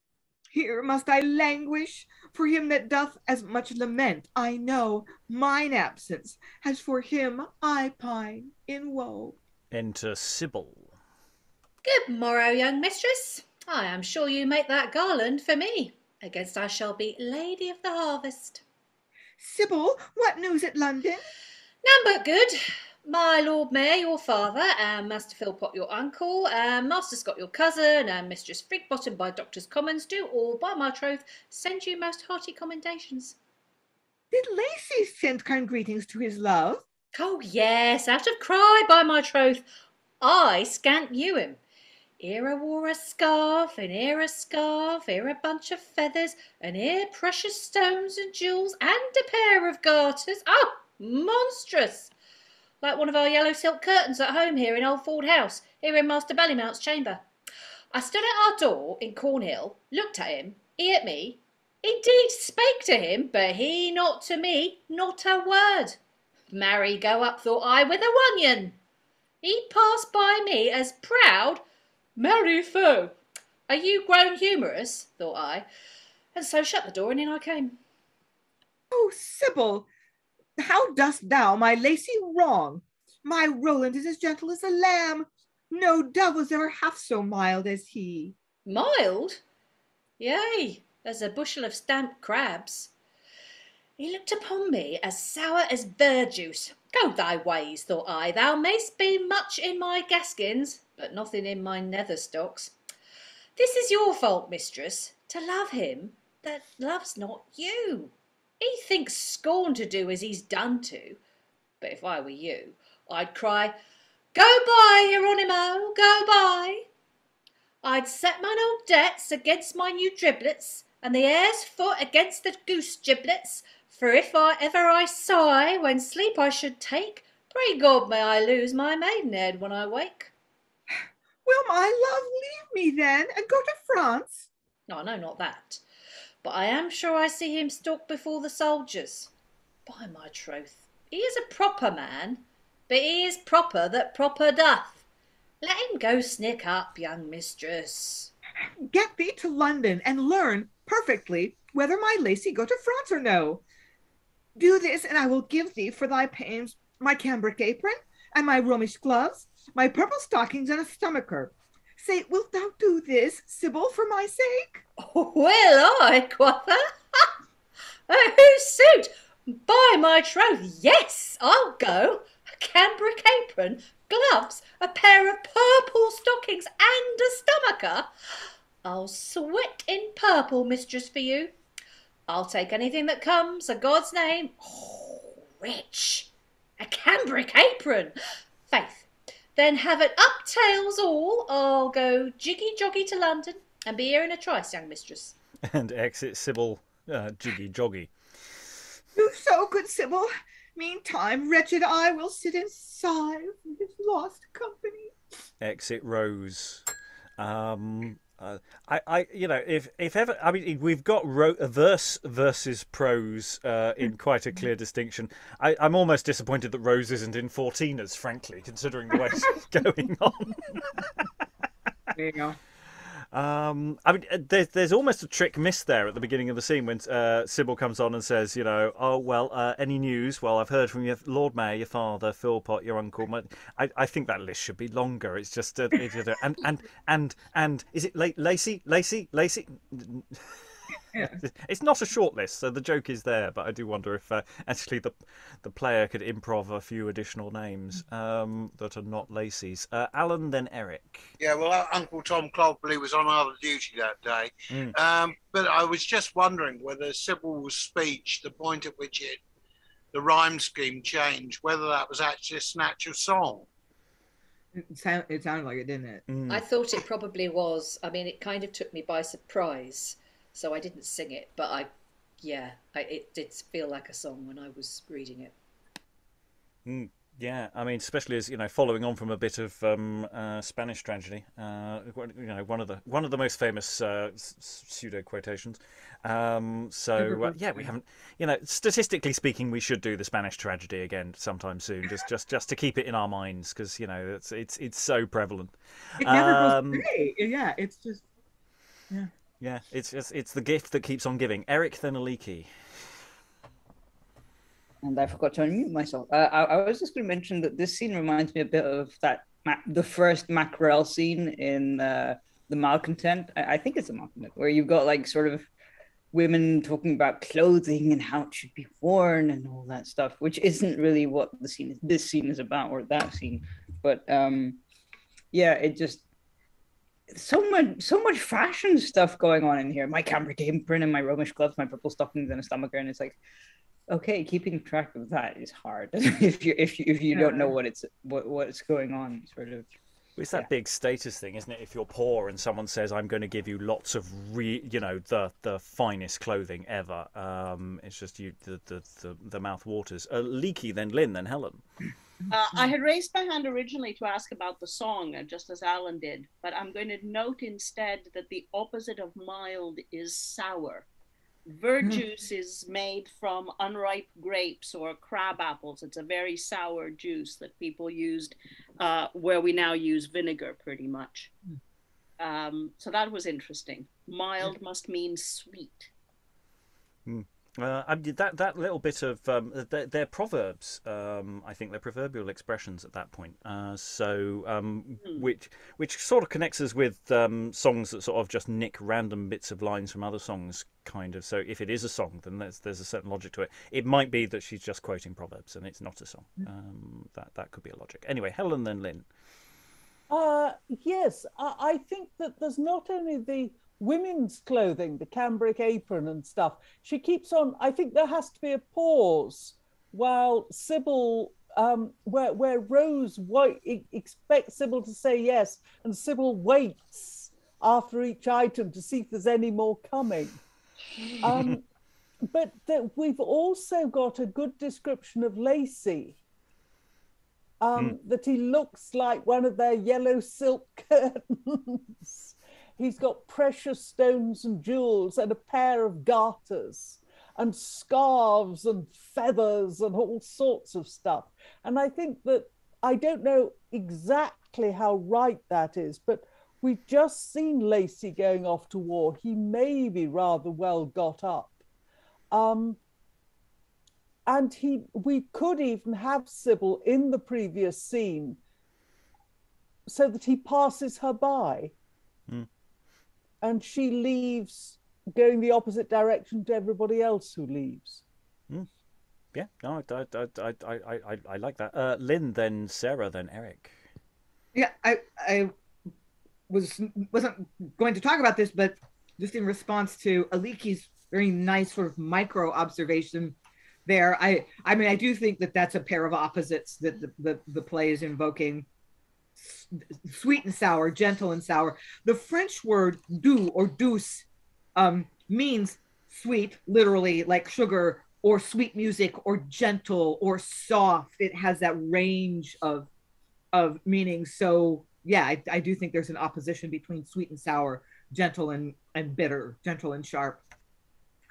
Here must I languish for him that doth as much lament, I know, mine absence, as for him I pine in woe. Enter Sybil. Good morrow, young mistress. I am sure you make that garland for me. Against I shall be Lady of the Harvest. Sybil, what news at London? None but good. My Lord Mayor, your father, and Master Philpot, your uncle, and Master Scott, your cousin, and Mistress Frigbottom by Doctor's Commons do all, by my troth, send you most hearty commendations. Did Lacy send kind greetings to his love? Oh, yes, out of cry by my troth. I scant knew him. Here I wore a scarf, and here a scarf, here a bunch of feathers, and here precious stones and jewels, and a pair of garters. Oh, monstrous! Like one of our yellow silk curtains at home here in Old Ford House, here in Master Bellymount's chamber. I stood at our door in Cornhill, looked at him, he at me. Indeed spake to him, but he not to me, not a word. Marry, go up, thought I, with a wunion. He passed by me as proud Marry foe! Are you grown humorous? thought I, and so shut the door and in I came. Oh, Sybil, how dost thou my Lacy, wrong? My Roland is as gentle as a lamb. No dove was ever half so mild as he. Mild? Yea, as a bushel of stamped crabs. He looked upon me as sour as verjuice. Go thy ways, thought I, thou mayst be much in my gaskins, but nothing in my nether stocks. This is your fault, mistress, to love him that loves not you. He thinks scorn to do as he's done to. But if I were you, I'd cry, Go by, Hieronymo, go by. I'd set mine old debts against my new driblets, and the hare's foot against the goose giblets, for if I ever I sigh when sleep I should take, pray God may I lose my maidenhead when I wake. Will my love leave me then and go to France? No, no, not that. But I am sure I see him stalk before the soldiers. By my troth, he is a proper man, but he is proper that proper doth. Let him go snick up, young mistress. Get thee to London and learn perfectly whether my Lacy go to France or no. Do this, and I will give thee for thy pains my cambric apron and my Romish gloves, my purple stockings, and a stomacher. Say, wilt thou do this, Sybil, for my sake? Will I, quotha? Whose suit? By my troth, yes, I'll go. A cambric apron, gloves, a pair of purple stockings, and a stomacher. I'll sweat in purple, mistress, for you. I'll take anything that comes, a God's name. Oh, rich! A cambric apron! Faith, then have it up tails all. I'll go jiggy joggy to London and be here in a trice, young mistress. And exit Sybil uh, jiggy joggy. Do so, good Sybil. Meantime, wretched I will sit and sigh for his lost company. Exit Rose. Um, uh, I, I, you know, if if ever, I mean, we've got ro- verse versus prose uh, in quite a clear distinction. I, I'm almost disappointed that Rose isn't in Fourteeners, frankly, considering the way it's going on. There you go. Um, I mean, uh, there's there's almost a trick missed there at the beginning of the scene when uh, Sybil comes on and says, you know, oh well, uh, any news? Well, I've heard from your Lord Mayor, your father, Philpot, your uncle. My, I, I think that list should be longer. It's just uh, and and and and is it La- Lacy, Lacy, Lacy? It's not a short list, so the joke is there. But I do wonder if uh, actually the the player could improv a few additional names um, that are not Lacy's. Uh, Alan, then Eric. Yeah, well, uh, Uncle Tom Cobley was on other duty that day. Mm. Um, but I was just wondering whether Sybil's speech, the point at which it, the rhyme scheme changed, whether that was actually a snatch of song. It, sound, it sounded like it, didn't it? Mm. I thought it probably was. I mean, it kind of took me by surprise, so I didn't sing it. But I, yeah, I, it did feel like a song when I was reading it. Mm, yeah, I mean, especially as you know, following on from a bit of um, uh, Spanish tragedy. Uh, you know, one of the one of the most famous uh, pseudo quotations. Um, so uh, yeah, we haven't. You know, statistically speaking, we should do the Spanish tragedy again sometime soon, just just just to keep it in our minds, because you know it's it's it's so prevalent. It never Um, goes away. Yeah, it's just. Yeah, it's it's it's the gift that keeps on giving. Eric then Aliki. and I forgot to unmute myself. Uh, I, I was just going to mention that this scene reminds me a bit of that the first Maquerelle scene in uh, the Malcontent. I, I think it's the Malcontent where you've got like sort of women talking about clothing and how it should be worn and all that stuff, which isn't really what the scene is. This scene is about or that scene, but um, yeah, it just so much so much fashion stuff going on in here. My cambric apron and my Romish gloves, my purple stockings and a stomacher, and it's like Okay, keeping track of that is hard if you if you if you don't know what it's what what's going on, sort of. It's that big status thing, isn't it? If you're poor and someone says, "I'm going to give you lots of re, you know, the the finest clothing ever," um, it's just you the the the, the mouth waters. Uh, Aliki, then Lynn, then Helen. Uh, I had raised my hand originally to ask about the song, uh, just as Alan did, but I'm going to note instead that the opposite of mild is sour. Verjuice is made from unripe grapes or crab apples. It's a very sour juice that people used uh, where we now use vinegar pretty much. Um, so that was interesting. Mild must mean sweet. Uh, I mean, that that little bit of um, they're, they're proverbs. Um, I think they're proverbial expressions at that point. Uh, so um, which which sort of connects us with um, songs that sort of just nick random bits of lines from other songs, kind of. So if it is a song, then there's there's a certain logic to it. It might be that she's just quoting proverbs and it's not a song. Um, that that could be a logic. Anyway, Helen then Lynn. Uh, yes, I, I think that there's not only the women's clothing, the cambric apron and stuff. She keeps on. I think there has to be a pause while Sybil, um, where where Rose wait, e- expects Sybil to say yes, and Sybil waits after each item to see if there's any more coming. Um, but that we've also got a good description of Lacy um, that he looks like one of their yellow silk curtains. He's got precious stones and jewels and a pair of garters and scarves and feathers and all sorts of stuff. And I think that I don't know exactly how right that is, but we've just seen Lacy going off to war. He may be rather well got up. Um, and he we could even have Sybil in the previous scene so that he passes her by Mm. And she leaves going the opposite direction to everybody else who leaves. Yeah, no, I I I I I, I, I like that. Uh, Lynn then Sarah then Eric. Yeah, I I was wasn't going to talk about this, but just in response to Aliki's very nice sort of micro observation there, I I mean I do think that that's a pair of opposites that the the, the play is invoking. Sweet and sour, gentle and sour. The French word doux or douce um, means sweet, literally like sugar, or sweet music, or gentle, or soft. It has that range of of meaning. So yeah, I, I do think there's an opposition between sweet and sour, gentle and and bitter, gentle and sharp.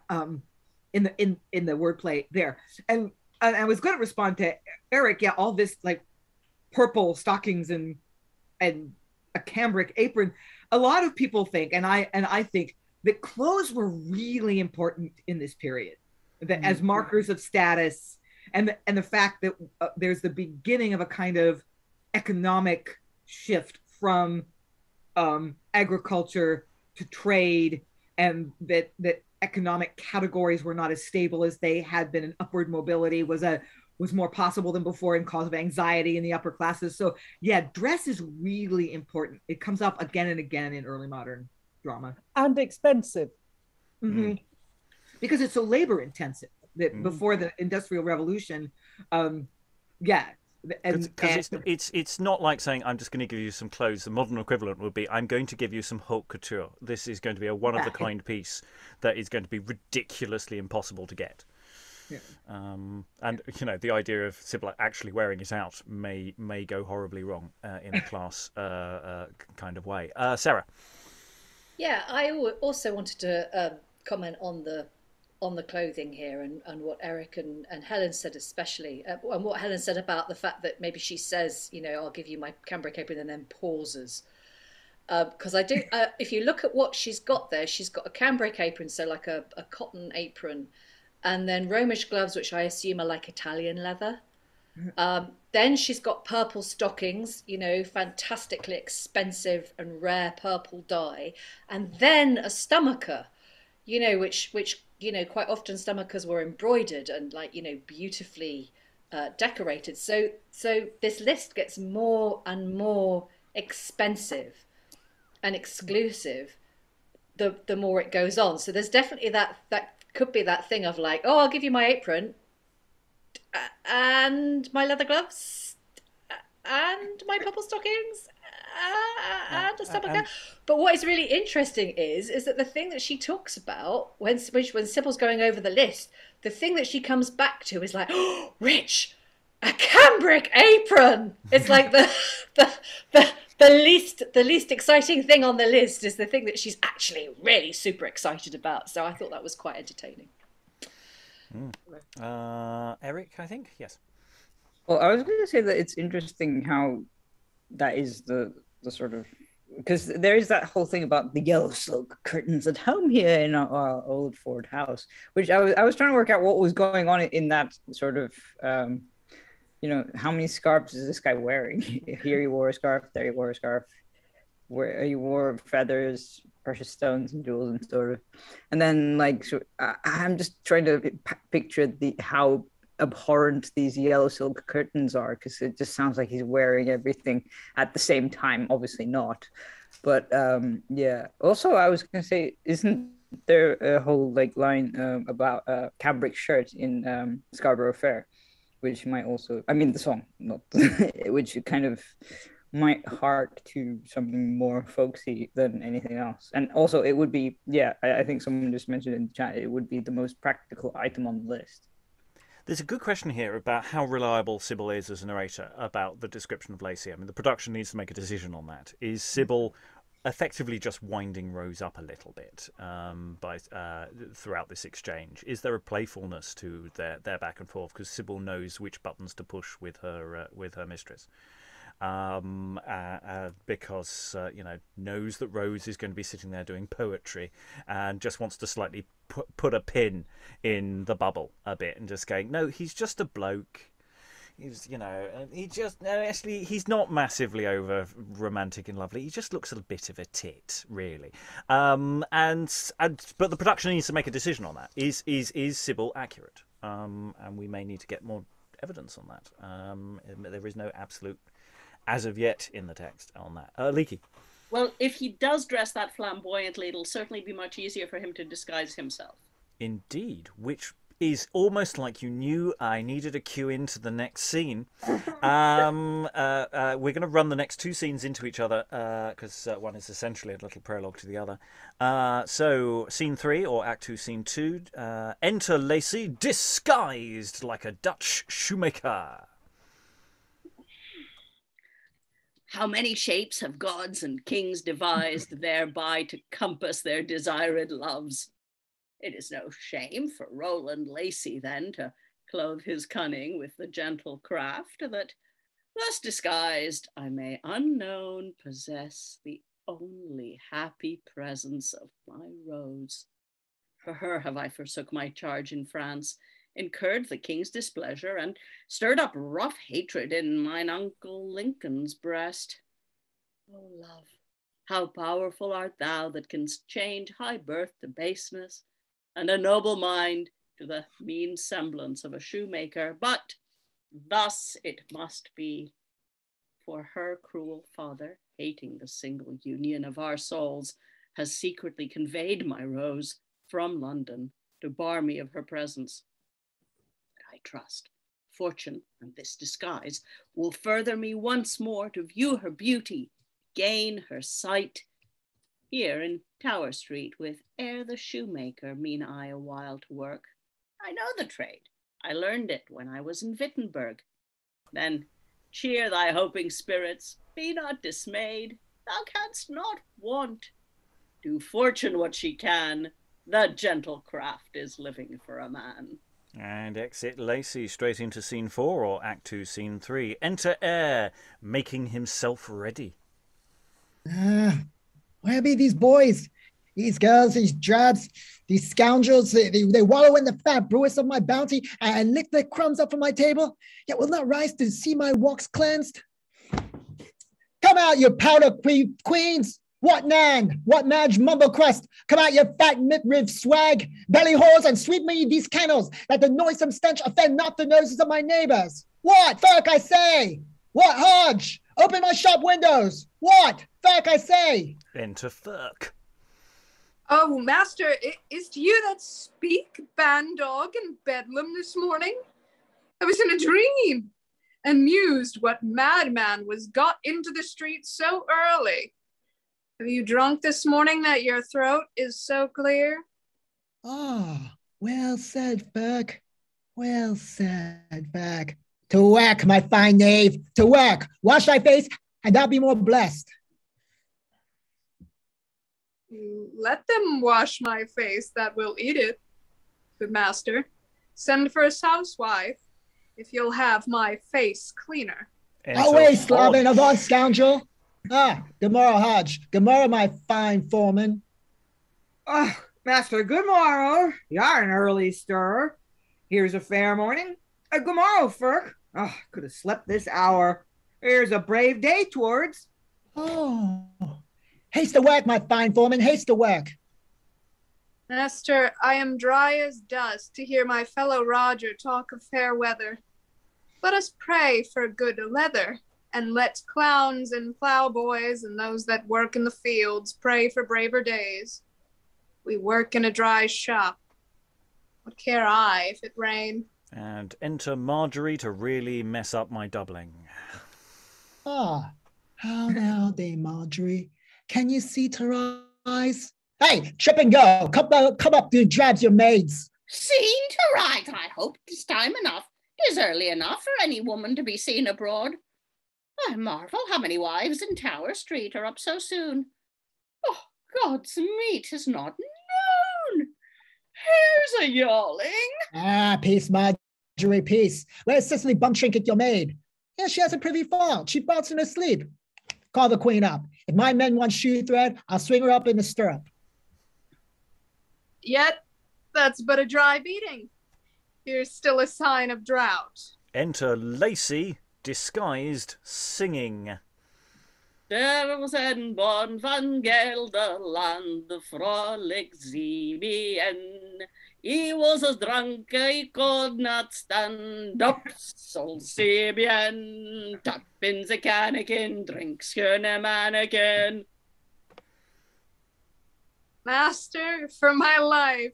Um, in the in in the wordplay there, and, and I was going to respond to Eric. Yeah, all this like purple stockings and and a cambric apron. A lot of people think, and I and I think that clothes were really important in this period, that as markers of status, and the, and the fact that uh, there's the beginning of a kind of economic shift from um, agriculture to trade, and that that economic categories were not as stable as they had been, and upward mobility was a was more possible than before and cause of anxiety in the upper classes. So yeah, dress is really important. It comes up again and again in early modern drama And expensive. Mhm. because it's so labor intensive that Mhm. before the industrial revolution um yeah and, Because and- it's it's it's not like saying I'm just going to give you some clothes. The modern equivalent would be I'm going to give you some haute couture. This is going to be a one of a kind piece that is going to be ridiculously impossible to get. Yeah. Um, and you know the idea of Sybil actually wearing it out may may go horribly wrong uh, in a class uh, uh, kind of way. Uh, Sarah. Yeah, I also wanted to um, comment on the on the clothing here and, and what Eric and, and Helen said especially, uh, and what Helen said about the fact that maybe she says, you know, I'll give you my cambric apron and then pauses. Because I do, uh, if you look at what she's got there, she's got a cambric apron, so like a, a cotton apron, and then Romish gloves, which I assume are like Italian leather. Um, then she's got purple stockings, you know, fantastically expensive and rare purple dye, and then a stomacher, you know, which which you know quite often stomachers were embroidered and like you know beautifully uh, decorated. So so this list gets more and more expensive and exclusive the the more it goes on. So there's definitely that that could be that thing of like, oh, I'll give you my apron, uh, and my leather gloves, uh, and my purple stockings, uh, and a uh, stomach. and- um, But what is really interesting is is that the thing that she talks about when when, when Sybil's going over the list, the thing that she comes back to is like, oh, Rich, a cambric apron. It's like the the the. The least, the least exciting thing on the list is the thing that she's actually really super excited about. So I thought that was quite entertaining. Uh, Eric, I think yes. Well, I was going to say that it's interesting how that is the the sort of because there is that whole thing about the yellow silk curtains at home here in our, our old Ford house, which I was I was trying to work out what was going on in that sort of um, you know how many scarves is this guy wearing? here he wore a scarf, there he wore a scarf, where he wore feathers, precious stones, and jewels, and sort of, and then like so I, I'm just trying to picture the how abhorrent these yellow silk curtains are because it just sounds like he's wearing everything at the same time obviously not. But um yeah. Also i was gonna say isn't there a whole like line um, about uh cambric shirt in um scarborough fair which might also i mean the song not which kind of might hark to something more folksy than anything else and also it would be yeah I, I think someone just mentioned in the chat it would be the most practical item on the list There's a good question here about how reliable Sybil is as a narrator about the description of Lacy. I mean, the production needs to make a decision on that. Is hmm. Sybil effectively just winding Rose up a little bit um, by uh, throughout this exchange? Is there a playfulness to their, their back and forth because Sybil knows which buttons to push with her uh, with her mistress? um, uh, uh, because uh, you know knows that Rose is going to be sitting there doing poetry and just wants to slightly put put a pin in the bubble a bit and just going, no, he's just a bloke. He's you know he just no actually he's not massively over romantic and lovely. He just looks a bit of a tit, really. Um, and and but the production needs to make a decision on that. Is is is Sybil accurate? Um, and we may need to get more evidence on that. Um, there is no absolute as of yet in the text on that. Uh, Aliki. Well, if he does dress that flamboyantly, it'll certainly be much easier for him to disguise himself. Indeed, which is almost like you knew I needed a cue into the next scene. Um, uh, uh, we're going to run the next two scenes into each other because uh, one is essentially a little prologue to the other. Uh, so, scene three, or act two, scene two uh, enter Lacy disguised like a Dutch shoemaker. How many shapes have gods and kings devised thereby to compass their desired loves? It is no shame for Roland Lacy then to clothe his cunning with the gentle craft that, thus disguised, I may unknown possess the only happy presence of my Rose. For her have I forsook my charge in France, incurred the king's displeasure, and stirred up rough hatred in mine uncle Lincoln's breast. O oh, love, how powerful art thou that canst change high birth to baseness, and a noble mind to the mean semblance of a shoemaker. But thus it must be. For her cruel father, hating the single union of our souls, has secretly conveyed my rose from London to bar me of her presence. But I trust fortune and this disguise will further me once more to view her beauty, gain her sight. Here in Tower Street, with Eyre the shoemaker, mean I a while to work. I know the trade. I learned it when I was in Wittenberg. Then cheer thy hoping spirits, be not dismayed. Thou canst not want. Do fortune what she can. The gentle craft is living for a man. And exit Lacy straight into scene four or act two, scene three. Enter Eyre, making himself ready. Ah, Where be these boys? These girls, these drabs, these scoundrels, they, they, they wallow in the fat brewis of my bounty and lick the crumbs up from my table, yet will not rise to see my walks cleansed. Come out, you powder que- queens! What nan? What madge mumble crust? Come out, you fat midriff swag, belly whores, and sweep me these kennels, that the noisome stench offend not the noses of my neighbors. What? Firk, I say! What, Hodge? Open my shop windows! What? Firk, I say! Enter Firk. Oh, master, i- is it you that speak, bandog and bedlam this morning? I was in a dream and mused what madman was got into the street so early. Have you drunk this morning that your throat is so clear? Ah, well said, Firk. Well said, Firk. To work, my fine knave, to work. Wash thy face, and thou be more blessed. Let them wash my face that will eat it, good master. Send for his housewife, if you'll have my face cleaner. Enter Away, Slavin, Hodge. avaunt, scoundrel. Ah, Gamora Hodge, Gamora, my fine foreman. Oh, Master, good morrow. You're an early stir. Here's a fair morning. A good morrow, Firk. Oh, could have slept this hour. Here's a brave day towards. Oh, haste to work, my fine foreman, haste to work. Master, I am dry as dust to hear my fellow Roger talk of fair weather. Let us pray for good leather, and let clowns and ploughboys and those that work in the fields pray for braver days. We work in a dry shop. What care I if it rain? And enter Margery to really mess up my doubling. Ah, how now, Dame Margery? Can you see to her eyes? Hey, trip and go. Come up, come up, you drabs your maids. Seen to right, I hope. Tis time enough. Tis early enough for any woman to be seen abroad. I marvel how many wives in Tower Street are up so soon. Oh, God's meat is not known. Here's a yawling. Ah, peace, Marjorie, peace. Where's Cicely Bumtrinket, your maid? Yeah, she has a privy fault. She falls in her sleep. Call the queen up. If my men want shoe thread, I'll swing her up in the stirrup. Yet that's but a dry beating. Here's still a sign of drought. Enter Lacy, disguised, singing. There was en born van Gelderland, frolic Zibian. He was as drunk he could not stand up, so Zibian. Tap in the cannikin, drinks a mannequin. Master, for my life,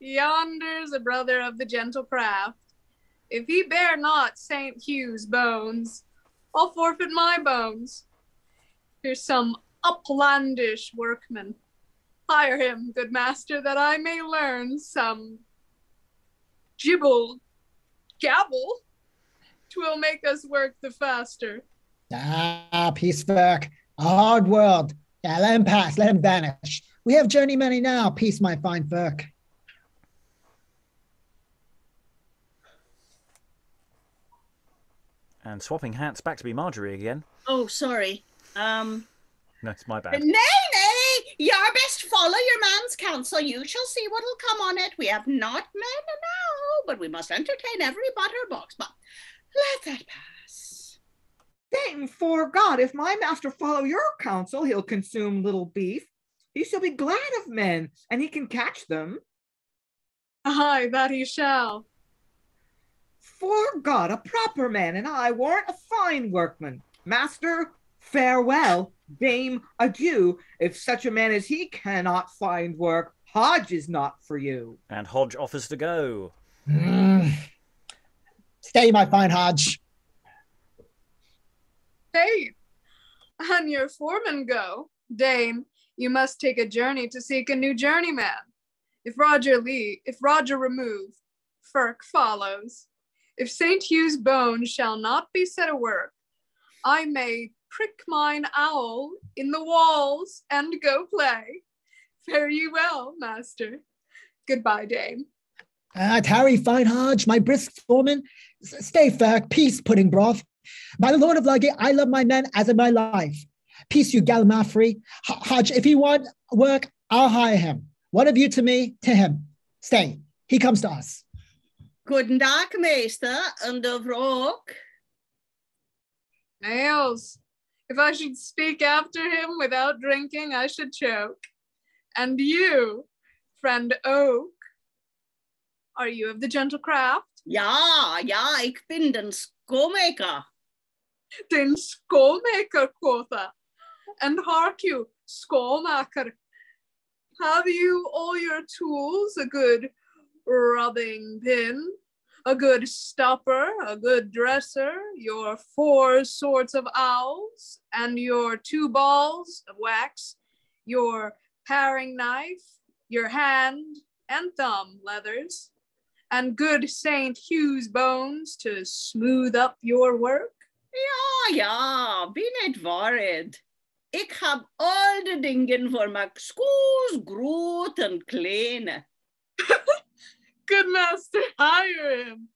yonder's a brother of the gentle craft. If he bear not St. Hugh's bones, I'll forfeit my bones. Here's some uplandish workman. Hire him, good master, that I may learn some gibble gabble. Twill make us work the faster. Ah, peace, Firk. A hard world. Yeah, let him pass. Let him vanish. We have journey journeymen now. Peace, my fine Firk. And swapping hats back to be Margery again. Oh, sorry. Um, No, it's my bad. nay, nay, your best follow your man's counsel. You shall see what'll come on it. We have not men now, but we must entertain every butterbox. But let that pass. Dame, for God, if my master follow your counsel, he'll consume little beef. He shall be glad of men, and he can catch them. Aye, that he shall. For God, a proper man, and I warrant a fine workman. Master, farewell. Dame, adieu. If such a man as he cannot find work, Hodge is not for you. And Hodge offers to go. Mm. Stay, my fine Hodge. Hey, and your foreman go. Dame, you must take a journey to seek a new journeyman. If Roger Lee, if Roger remove, Firk follows. If St. Hugh's bones shall not be set a work, I may prick mine owl in the walls and go play. Fare ye well, master. Goodbye, dame. Ah, tarry, fine Hodge, my brisk foreman. S- Stay, Firk. Peace, pudding broth. By the Lord of Ludgate, I love my men as in my life. Peace, you Gallimaufry. H- Hodge, if he want work, I'll hire him. One of you to me, to him. Stay. He comes to us. Guten Tag, meester, and of rock. Nails. If I should speak after him without drinking, I should choke. And you, friend Oak, are you of the gentle craft? Ja, ja, ik bin den skomaker. Den skomaker, quotha. And hark you, skomaker, have you all your tools, a good rubbing pin, a good stopper, a good dresser, your four sorts of owls, and your two balls of wax, your paring knife, your hand and thumb leathers, and good St. Hugh's bones to smooth up your work? Ja, ja, be niet worried. Ik heb al de dingen voor mijn schoos, groot en kleine. Good master, hire him.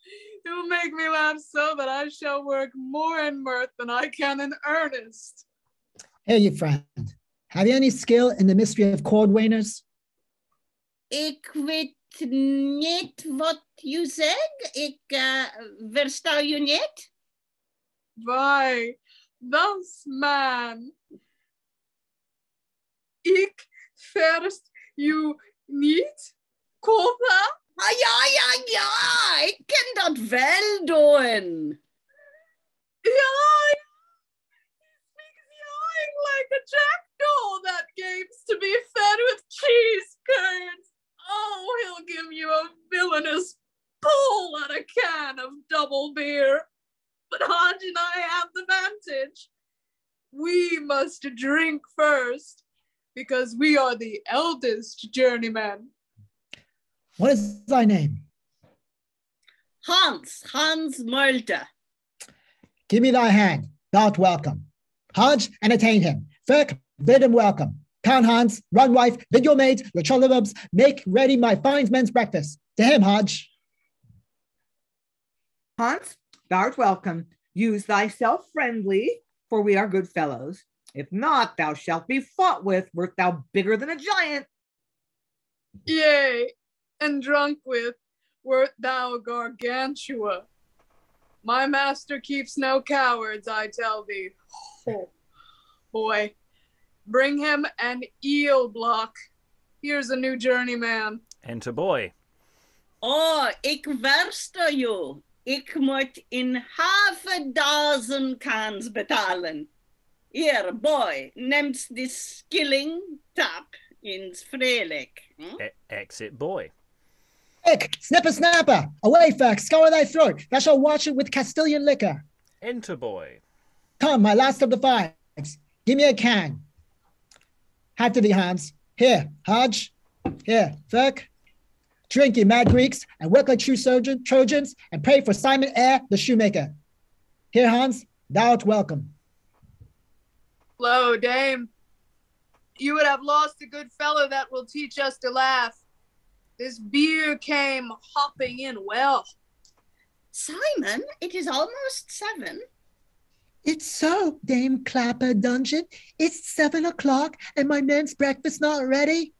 He will make me laugh so that I shall work more in mirth than I can in earnest. Hey, you friend. Have you any skill in the mystery of cordwainers? Ik weet niet wat je zegt. Ik uh, versta je niet. Why, thus, man. Ik verst you niet, Kota? Ah, ja, ja, ja, ik kan dat wel doen. He's yawing like a jackdaw that games to be fed with cheese curds. Oh, he'll give you a villainous pull at a can of double beer. But Hodge and I have the vantage. We must drink first because we are the eldest journeymen. What is thy name? Hans, Hans Mulder. Give me thy hand. Thou'rt welcome. Hodge, entertain him. Firk, bid him welcome. Count Hans, run wife, bid your maids, your trullibubs, make ready my fine men's breakfast. To him, Hodge. Hans, thou art welcome. Use thyself friendly, for we are good fellows. If not, thou shalt be fought with, wert thou bigger than a giant. Yea, and drunk with, wert thou gargantua. My master keeps no cowards, I tell thee. Hmm. Oh, boy, bring him an eel block. Here's a new journeyman. Enter boy. Oh, ik versta je. Ik moet in half a dozen cans betalen. Hier, boy, neemt de skilling tap ins vrelik. Hm? E- exit boy. Ick, snipper snapper, away, Firk, scour thy throat. Thou shalt watch it with Castilian liquor. Enter boy. Come, my last of the fives. Give me a can. Have to thee, Hans. Here, Hodge. Here, Firk. Drink, ye mad Greeks, and work like true Trojan, Trojans, and pray for Simon Eyre, the shoemaker. Here, Hans, thou art welcome. Lo, dame, you would have lost a good fellow that will teach us to laugh. This beer came hopping in well. Simon, it is almost seven. It's so, Dame Clapperdudgeon. It's seven o'clock, and my men's breakfast not ready.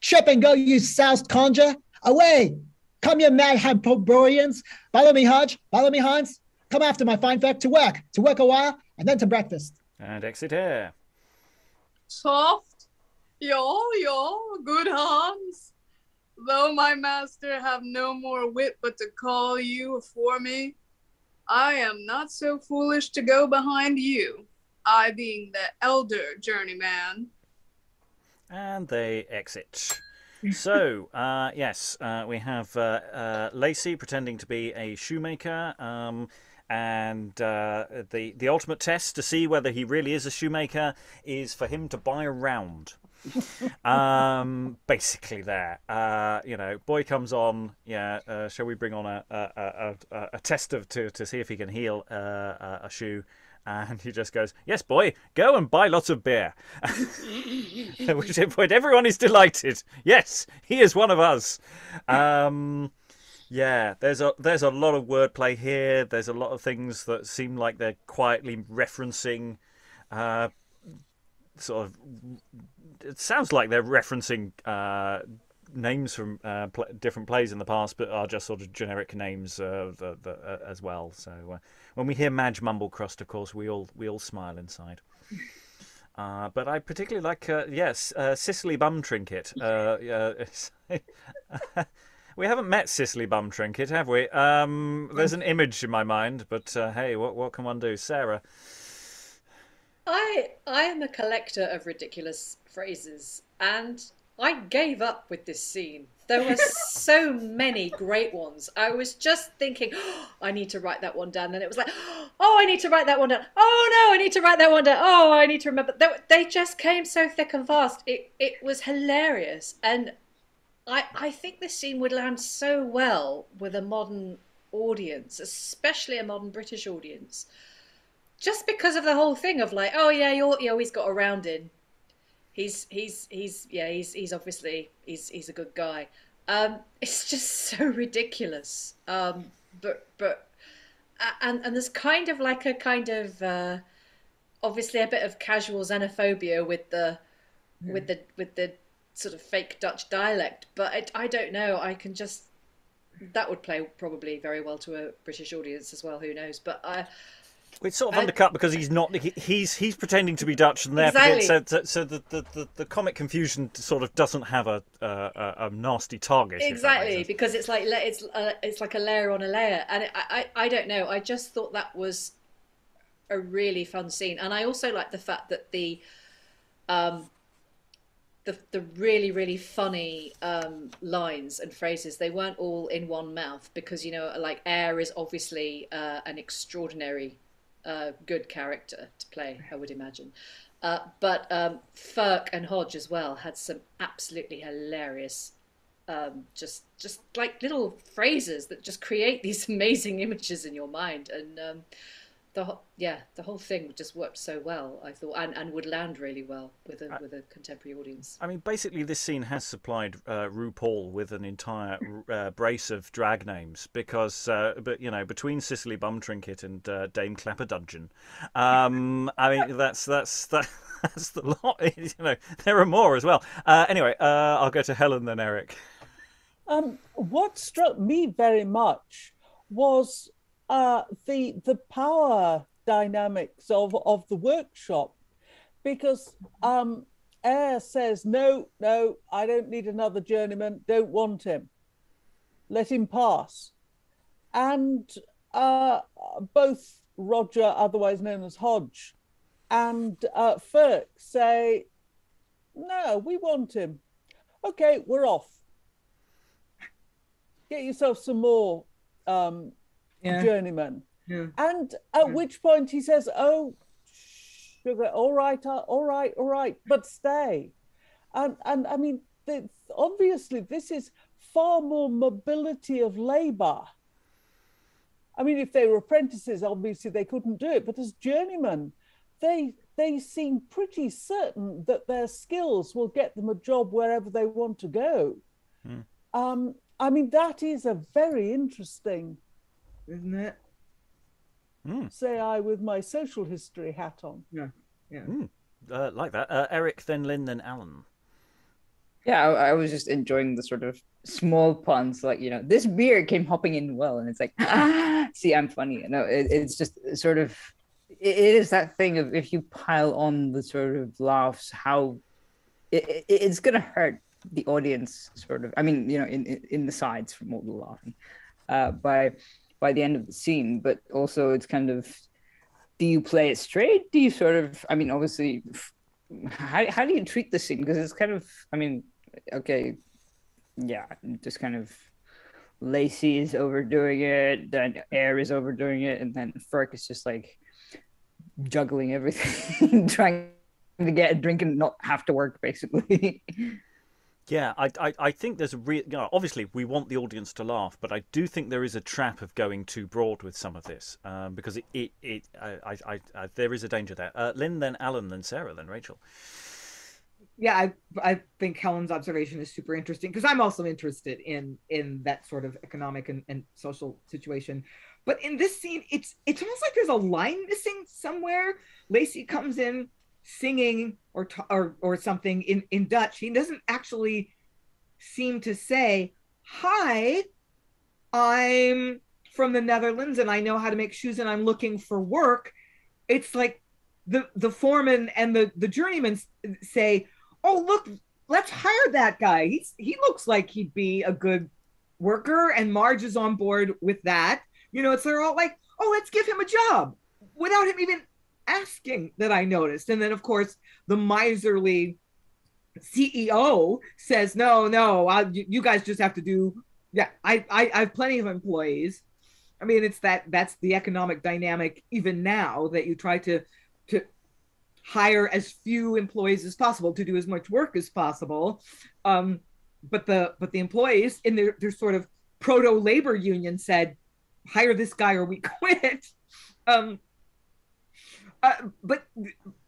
Trip and go, you soused conjure. Away! Come, you mad Hyperboreans. Follow me, Hodge. Follow me, Hans. Come after my fine fact to work. To work a while, and then to breakfast. And exit here. Soft, yo, yo, good Hans. Though my master have no more wit but to call you afore me, I am not so foolish to go behind you, I being the elder journeyman. And they exit. so, uh, yes, uh, we have uh, uh, Lacy pretending to be a shoemaker. Um, and uh, the the ultimate test to see whether he really is a shoemaker is for him to buy a round. um, basically, there, uh, you know, boy comes on. Yeah, uh, shall we bring on a a, a, a, a test of to to see if he can heal uh, a, shoe? And he just goes, "Yes, boy, go and buy lots of beer." At which point, everyone is delighted. Yes, he is one of us. Um, yeah, there's a there's a lot of wordplay here. There's a lot of things that seem like they're quietly referencing, uh, sort of. It sounds like they're referencing uh, names from uh, pl- different plays in the past, but are just sort of generic names uh, the, the, uh, as well. So uh, when we hear Madge Mumblecrust, of course, we all we all smile inside. Uh, but I particularly like, yes, Cicely Bumtrinket. We haven't met Cicely Bumtrinket, have we? Um, there's an image in my mind, but hey, what what can one do, Sarah? I I am a collector of ridiculous phrases, and I gave up with this scene. There were so many great ones. I was just thinking, oh, I need to write that one down. Then it was like, oh, I need to write that one down. Oh no, I need to write that one down. Oh, I need to remember. They, they just came so thick and fast. It it was hilarious, and I I think this scene would land so well with a modern audience, especially a modern British audience, just because of the whole thing of like, oh yeah, you you always got around in he's he's he's yeah he's he's obviously he's he's a good guy. Um it's just so ridiculous. Um but but and and there's kind of like a kind of uh obviously a bit of casual xenophobia with the yeah. with the with the sort of fake dutch dialect. But it, i don't know. I can just that would play probably very well to a british audience as well. Who knows? But i it's sort of undercut because he's not. He, he's he's pretending to be Dutch, and therefore, exactly. so, so the, the, the, the, comic confusion sort of doesn't have a a, a nasty target. Exactly, because it's like it's uh, it's like a layer on a layer, and it, I I don't know. I just thought that was a really fun scene, and I also like the fact that the um the the really really funny um, lines and phrases they weren't all in one mouth because you know like Eyre is obviously uh, an extraordinary uh, good character to play, I would imagine. Uh, but um, Firk and Hodge as well had some absolutely hilarious, um, just just like little phrases that just create these amazing images in your mind. And um, the yeah, the whole thing just worked so well. I thought, and, and would land really well with a with a contemporary audience. I mean, basically, this scene has supplied uh, RuPaul with an entire uh, brace of drag names because, uh, but you know, between Cicely Bumtrinket and uh, Dame Clapperdudgeon, um, I mean, that's that's that. That's the lot. You know, there are more as well. Uh, anyway, uh, I'll go to Helen then, Eric. Um, what struck me very much was uh, the the power dynamics of of the workshop, because um, Eyre says no, no, I don't need another journeyman. Don't want him. Let him pass, and uh, both Roger, otherwise known as Hodge, and uh, Firk say, no, we want him. Okay, we're off. Get yourself some more um, yeah. journeyman. Yeah. And at yeah. which point he says, "Oh, sugar, all right, uh, all right, all right, but stay." And and I mean, the, obviously, this is far more mobility of labour. I mean, if they were apprentices, obviously they couldn't do it, but as journeymen, they they seem pretty certain that their skills will get them a job wherever they want to go. Hmm. Um, I mean, that is a very interesting isn't it? Mm. Say I with my social history hat on. Yeah, yeah. Mm. Uh, like that. Uh, Eric, then Lynn, then Alan. Yeah, I, I, was just enjoying the sort of small puns, like you know, this beer came hopping in well, and it's like, ah, see, I'm funny. No, it, it's just sort of, it, it is that thing of if you pile on the sort of laughs, how it, it, it's gonna hurt the audience, sort of. I mean, you know, in in, in the sides from all the laughing, uh, by by the end of the scene, but also it's kind of do you play it straight? Do you sort of I mean obviously how how do you treat the scene? Because it's kind of I mean, okay, yeah, just kind of Lacy is overdoing it, then Eyre is overdoing it, and then Firk is just like juggling everything, trying to get a drink and not have to work basically. Yeah, I, I, I think there's a real. You know, obviously, we want the audience to laugh, but I do think there is a trap of going too broad with some of this um, because it, it, it I, I, I, there is a danger there. Uh, Lynn, then Alan, then Sarah, then Rachael. Yeah, I, I think Helen's observation is super interesting because I'm also interested in in that sort of economic and, and social situation. But in this scene, it's it's almost like there's a line missing somewhere. Lacy comes in singing or or or something in in Dutch. He doesn't actually seem to say, "Hi, I'm from the Netherlands and I know how to make shoes and I'm looking for work." It's like the the foreman and the the journeyman say, "Oh, look, let's hire that guy. He's he looks like he'd be a good worker." And Marge is on board with that. You know, it's they're all like, "Oh, let's give him a job," without him even asking that I noticed. And then, of course, the miserly CEO says, "No, no, I, you, guys just have to do." Yeah, I, I, I have plenty of employees. I mean, it's that that's the economic dynamic even now that you try to to hire as few employees as possible to do as much work as possible. Um, but the but the employees in their their sort of proto labor union said, "Hire this guy or we quit." Um, uh, but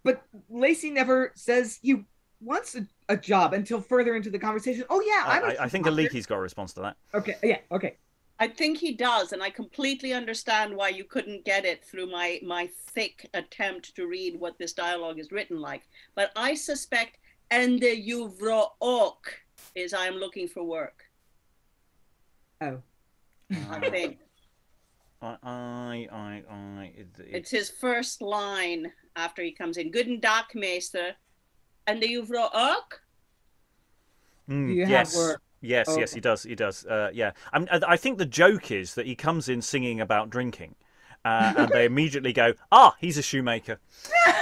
but Lacy never says he wants a, a job until further into the conversation. Oh yeah, I, I'm a I, I think Aliki's got a response to that. Okay, yeah, okay. I think he does, and I completely understand why you couldn't get it through my my thick attempt to read what this dialogue is written like. But I suspect "ende juvro ok" is "I am looking for work." Oh, I think I, I, I, I it, it- it's his first line after he comes in. Guten Tag, Meester. "Ende juvro ok." Mm, Do you have yes. work? Yes, Oh, yes, he does. He does. Uh, yeah, I, mean, I I think the joke is that he comes in singing about drinking, uh, and they immediately go, "Ah, he's a shoemaker."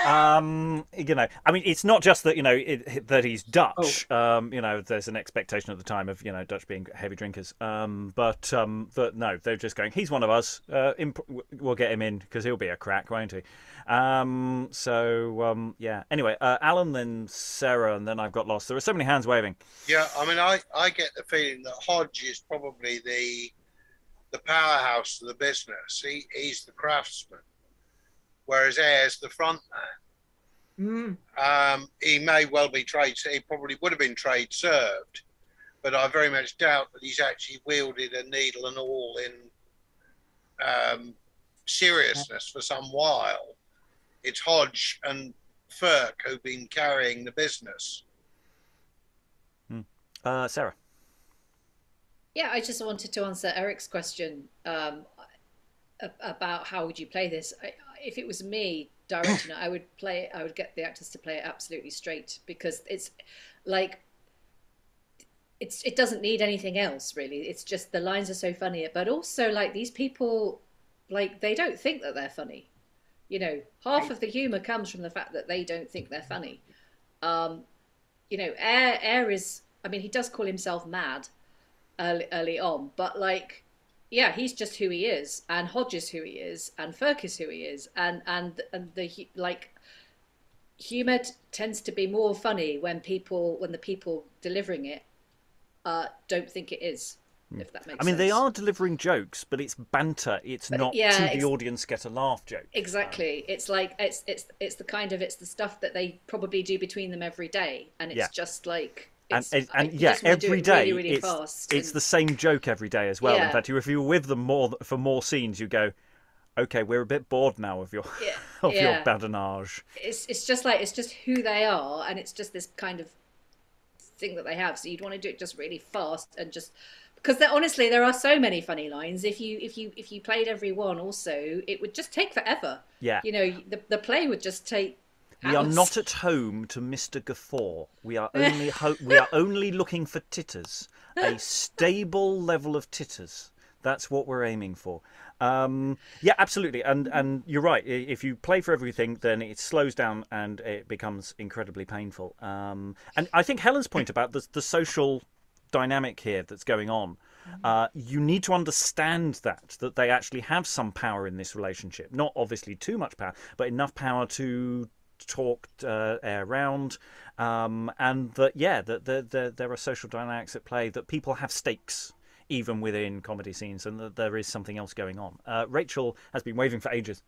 um, you know, I mean, it's not just that you know it, that he's Dutch. Um, you know, there's an expectation at the time of you know Dutch being heavy drinkers. Um, but um, but no, they're just going, "He's one of us. Uh, imp- we'll get him in because he'll be a crack, won't he?" Um, so um, yeah. Anyway, uh, Alan, then Sarah, and then I've got lost. There are so many hands waving. Yeah, I mean, I, I get the feeling that Hodge is probably the the powerhouse of the business. He he's the craftsman, whereas Eyre's the front man. Mm. Um, he may well be trade. He probably would have been trade served, but I very much doubt that he's actually wielded a needle and all in um, seriousness for some while. It's Hodge and Firk who've been carrying the business. Uh, Sarah. Yeah, I just wanted to answer Eric's question um, about how would you play this. I, if it was me directing it, I would play. I would get the actors to play it absolutely straight because it's like it's it doesn't need anything else really. It's just the lines are so funny, but also like these people, like they don't think that they're funny. You know, half of the humor comes from the fact that they don't think they're funny. Um, you know, Eyre Eyre is. I mean, he does call himself mad early, early on, but like, yeah, he's just who he is, and Hodge is who he is, and Firk is who he is, and and and the like, humor t- tends to be more funny when people when the people delivering it uh, don't think it is. If that makes I mean, sense. they are delivering jokes, but it's banter. It's But, not yeah, to the audience get a laugh joke. Exactly. It's like it's it's it's the kind of it's the stuff that they probably do between them every day, and it's Yeah. just like And, and, and yeah, every day really, really it's fast. it's and- the same joke every day as well. In Yeah. fact, if you're with them more for more scenes, you go, okay, we're a bit bored now of your Yeah, of your badinage. it's it's just like it's just who they are, and it's just this kind of thing that they have. So you'd want to do it just really fast and just because honestly there are so many funny lines. If you if you if you played every one, also it would just take forever. Yeah. You know, the the play would just take. We are not at home to Mr. Gaffor. We are only ho- we are only looking for titters, a stable level of titters. That's what we're aiming for. Um, yeah, absolutely. And and you're right. If you play for everything, then it slows down and it becomes incredibly painful. Um, and I think Helen's point about the the social dynamic here that's going on. Uh, you need to understand that that they actually have some power in this relationship. Not obviously too much power, but enough power to talk uh, around, um, and that yeah, that there, there are social dynamics at play. That people have stakes even within comedy scenes, and that there is something else going on. Uh, Rachael has been waving for ages.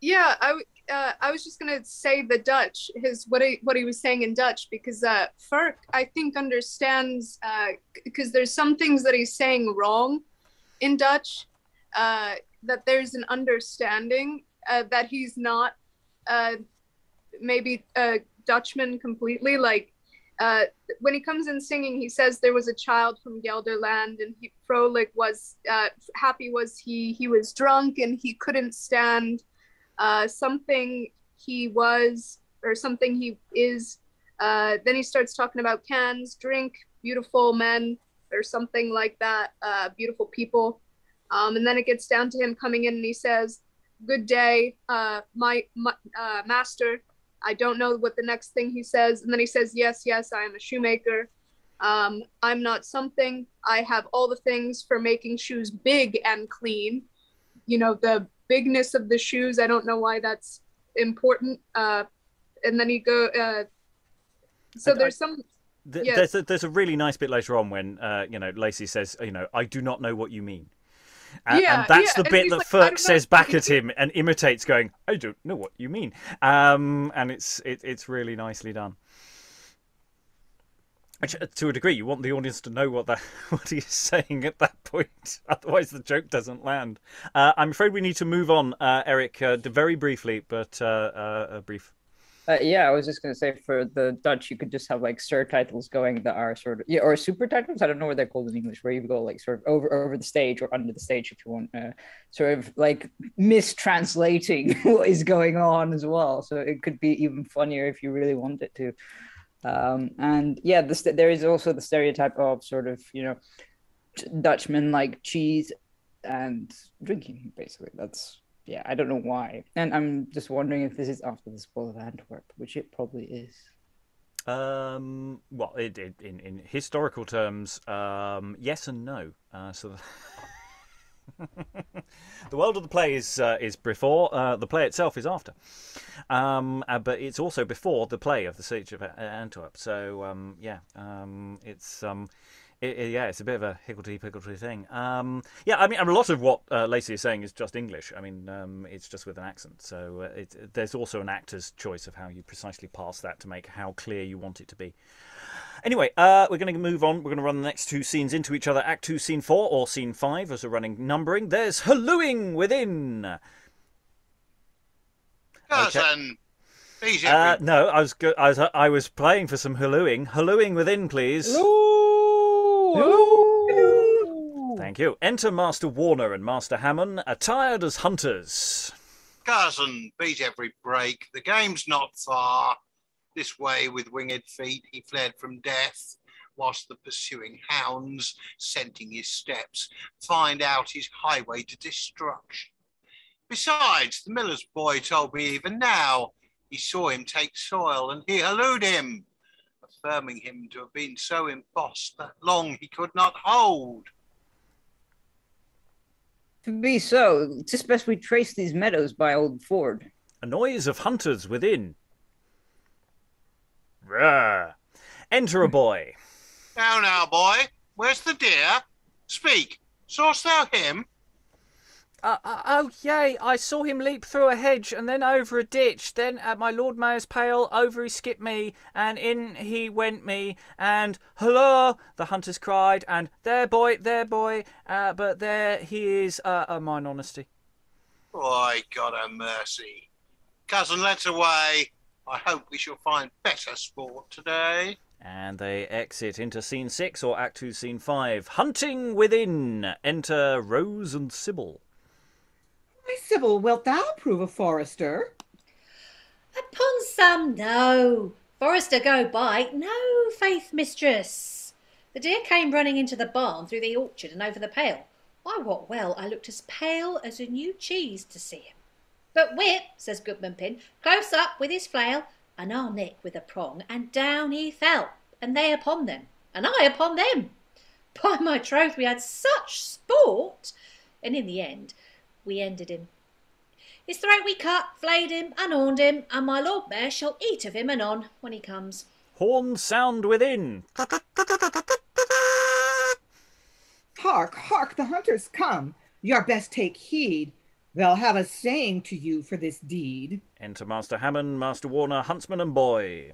Yeah, I, uh, I was just gonna say the Dutch, his what he what he was saying in Dutch, because uh, Firk I think understands because there's some things that he's saying wrong in Dutch, uh, that there's an understanding uh, that he's not uh, maybe a Dutchman completely. Like uh, when he comes in singing, he says there was a child from Gelderland, and he Frolik was uh, happy was he he was drunk and he couldn't stand uh, something he was or something he is. Uh, then he starts talking about cans, drink, beautiful men, or something like that, uh, beautiful people. Um, and then it gets down to him coming in and he says, Good day, uh, my, my uh, master. I don't know what the next thing he says. And then he says, Yes, yes, I am a shoemaker. Um, I'm not something. I have all the things for making shoes big and clean. You know, the bigness of the shoes, I don't know why that's important. Uh, and then he go, uh, so I- I- there's some, Th-. There's a, there's a really nice bit later on when uh, you know Lacy says, you know, I do not know what you mean. And, Yeah, and that's yeah, the and bit that like, Firk says back at him and imitates, going, "I don't know what you mean," um, and it's it, it's really nicely done. Which, uh, to a degree, you want the audience to know what that what he's saying at that point, otherwise the joke doesn't land. Uh, I'm afraid we need to move on, uh, Eric, uh, very briefly, but uh, uh, a brief. Uh, yeah, I was just gonna say for the Dutch, you could just have like surtitles going that are sort of yeah, or super titles. I don't know what they're called in English, where you go like sort of over over the stage or under the stage if you want, uh, sort of like mistranslating what is going on as well. So it could be even funnier if you really want it to. Um, and yeah, there is also the stereotype of sort of you know Dutchmen like cheese and drinking. Basically, that's yeah. I don't know why, and I'm just wondering if this is after the spoil of Antwerp, which it probably is. Um, well, it, it, in in historical terms, um, yes and no. Uh, so the, the world of the play is uh, is before uh, the play itself is after, um, uh, but it's also before the play of the siege of Antwerp. So um, yeah, um, it's um, it, it- yeah, it's a bit of a higgledy piggledy thing. Um, yeah, I mean, a lot of what uh, Lacy is saying is just English. I mean, um, it's just with an accent. So uh, it, there's also an actor's choice of how you precisely pass that to make how clear you want it to be. Anyway, uh, we're going to move on. We're going to run the next two scenes into each other. Act two, scene four, or scene five, as we're running numbering. There's hallooing within. Cousin, he's Uh, no, I was go- I was I was playing for some hallooing. Hallooing within, please. Thank you. Enter Master Warner and Master Hammon, attired as hunters. cousin beat every break. The game's not far. This way, with winged feet, he fled from death, whilst the pursuing hounds, scenting his steps, find out his highway to destruction. Besides, the miller's boy told me even now he saw him take soil, and he hallooed him, affirming him to have been so embossed that long he could not hold. To be so, tis best we trace these meadows by old Ford. A noise of hunters within. Rah. Enter a boy. Now, now, boy, where's the deer? Speak, sawest thou him? Uh, uh, oh, yay, I saw him leap through a hedge and then over a ditch. Then at my Lord Mayor's pale, over he skipped me, and in he went me. And hullo, the hunters cried, and there, boy, there, boy, uh, but there he is, uh, uh, mine honesty. Why, God a mercy. Cousin, let's away. I hope we shall find better sport today. And they exit into scene six or act two, scene five. Hunting within. Enter Rose and Sybil. My Sybil, wilt thou prove a forester? Upon some, no. Forester go by, no, faith mistress. The deer came running into the barn through the orchard and over the pale. Why, what well, I looked as pale as a new cheese to see him. But whip, says Goodman Pin, close up with his flail, and our Nick with a prong, and down he fell, and they upon them, and I upon them. By my troth, we had such sport, and in the end, we ended him. His throat we cut, flayed him, and horned him, and my Lord Mayor shall eat of him anon when he comes. Horn sound within. Hark, hark, the hunters come. Your best take heed. They'll have a saying to you for this deed. Enter Master Hammon, Master Warner, Huntsman and Boy.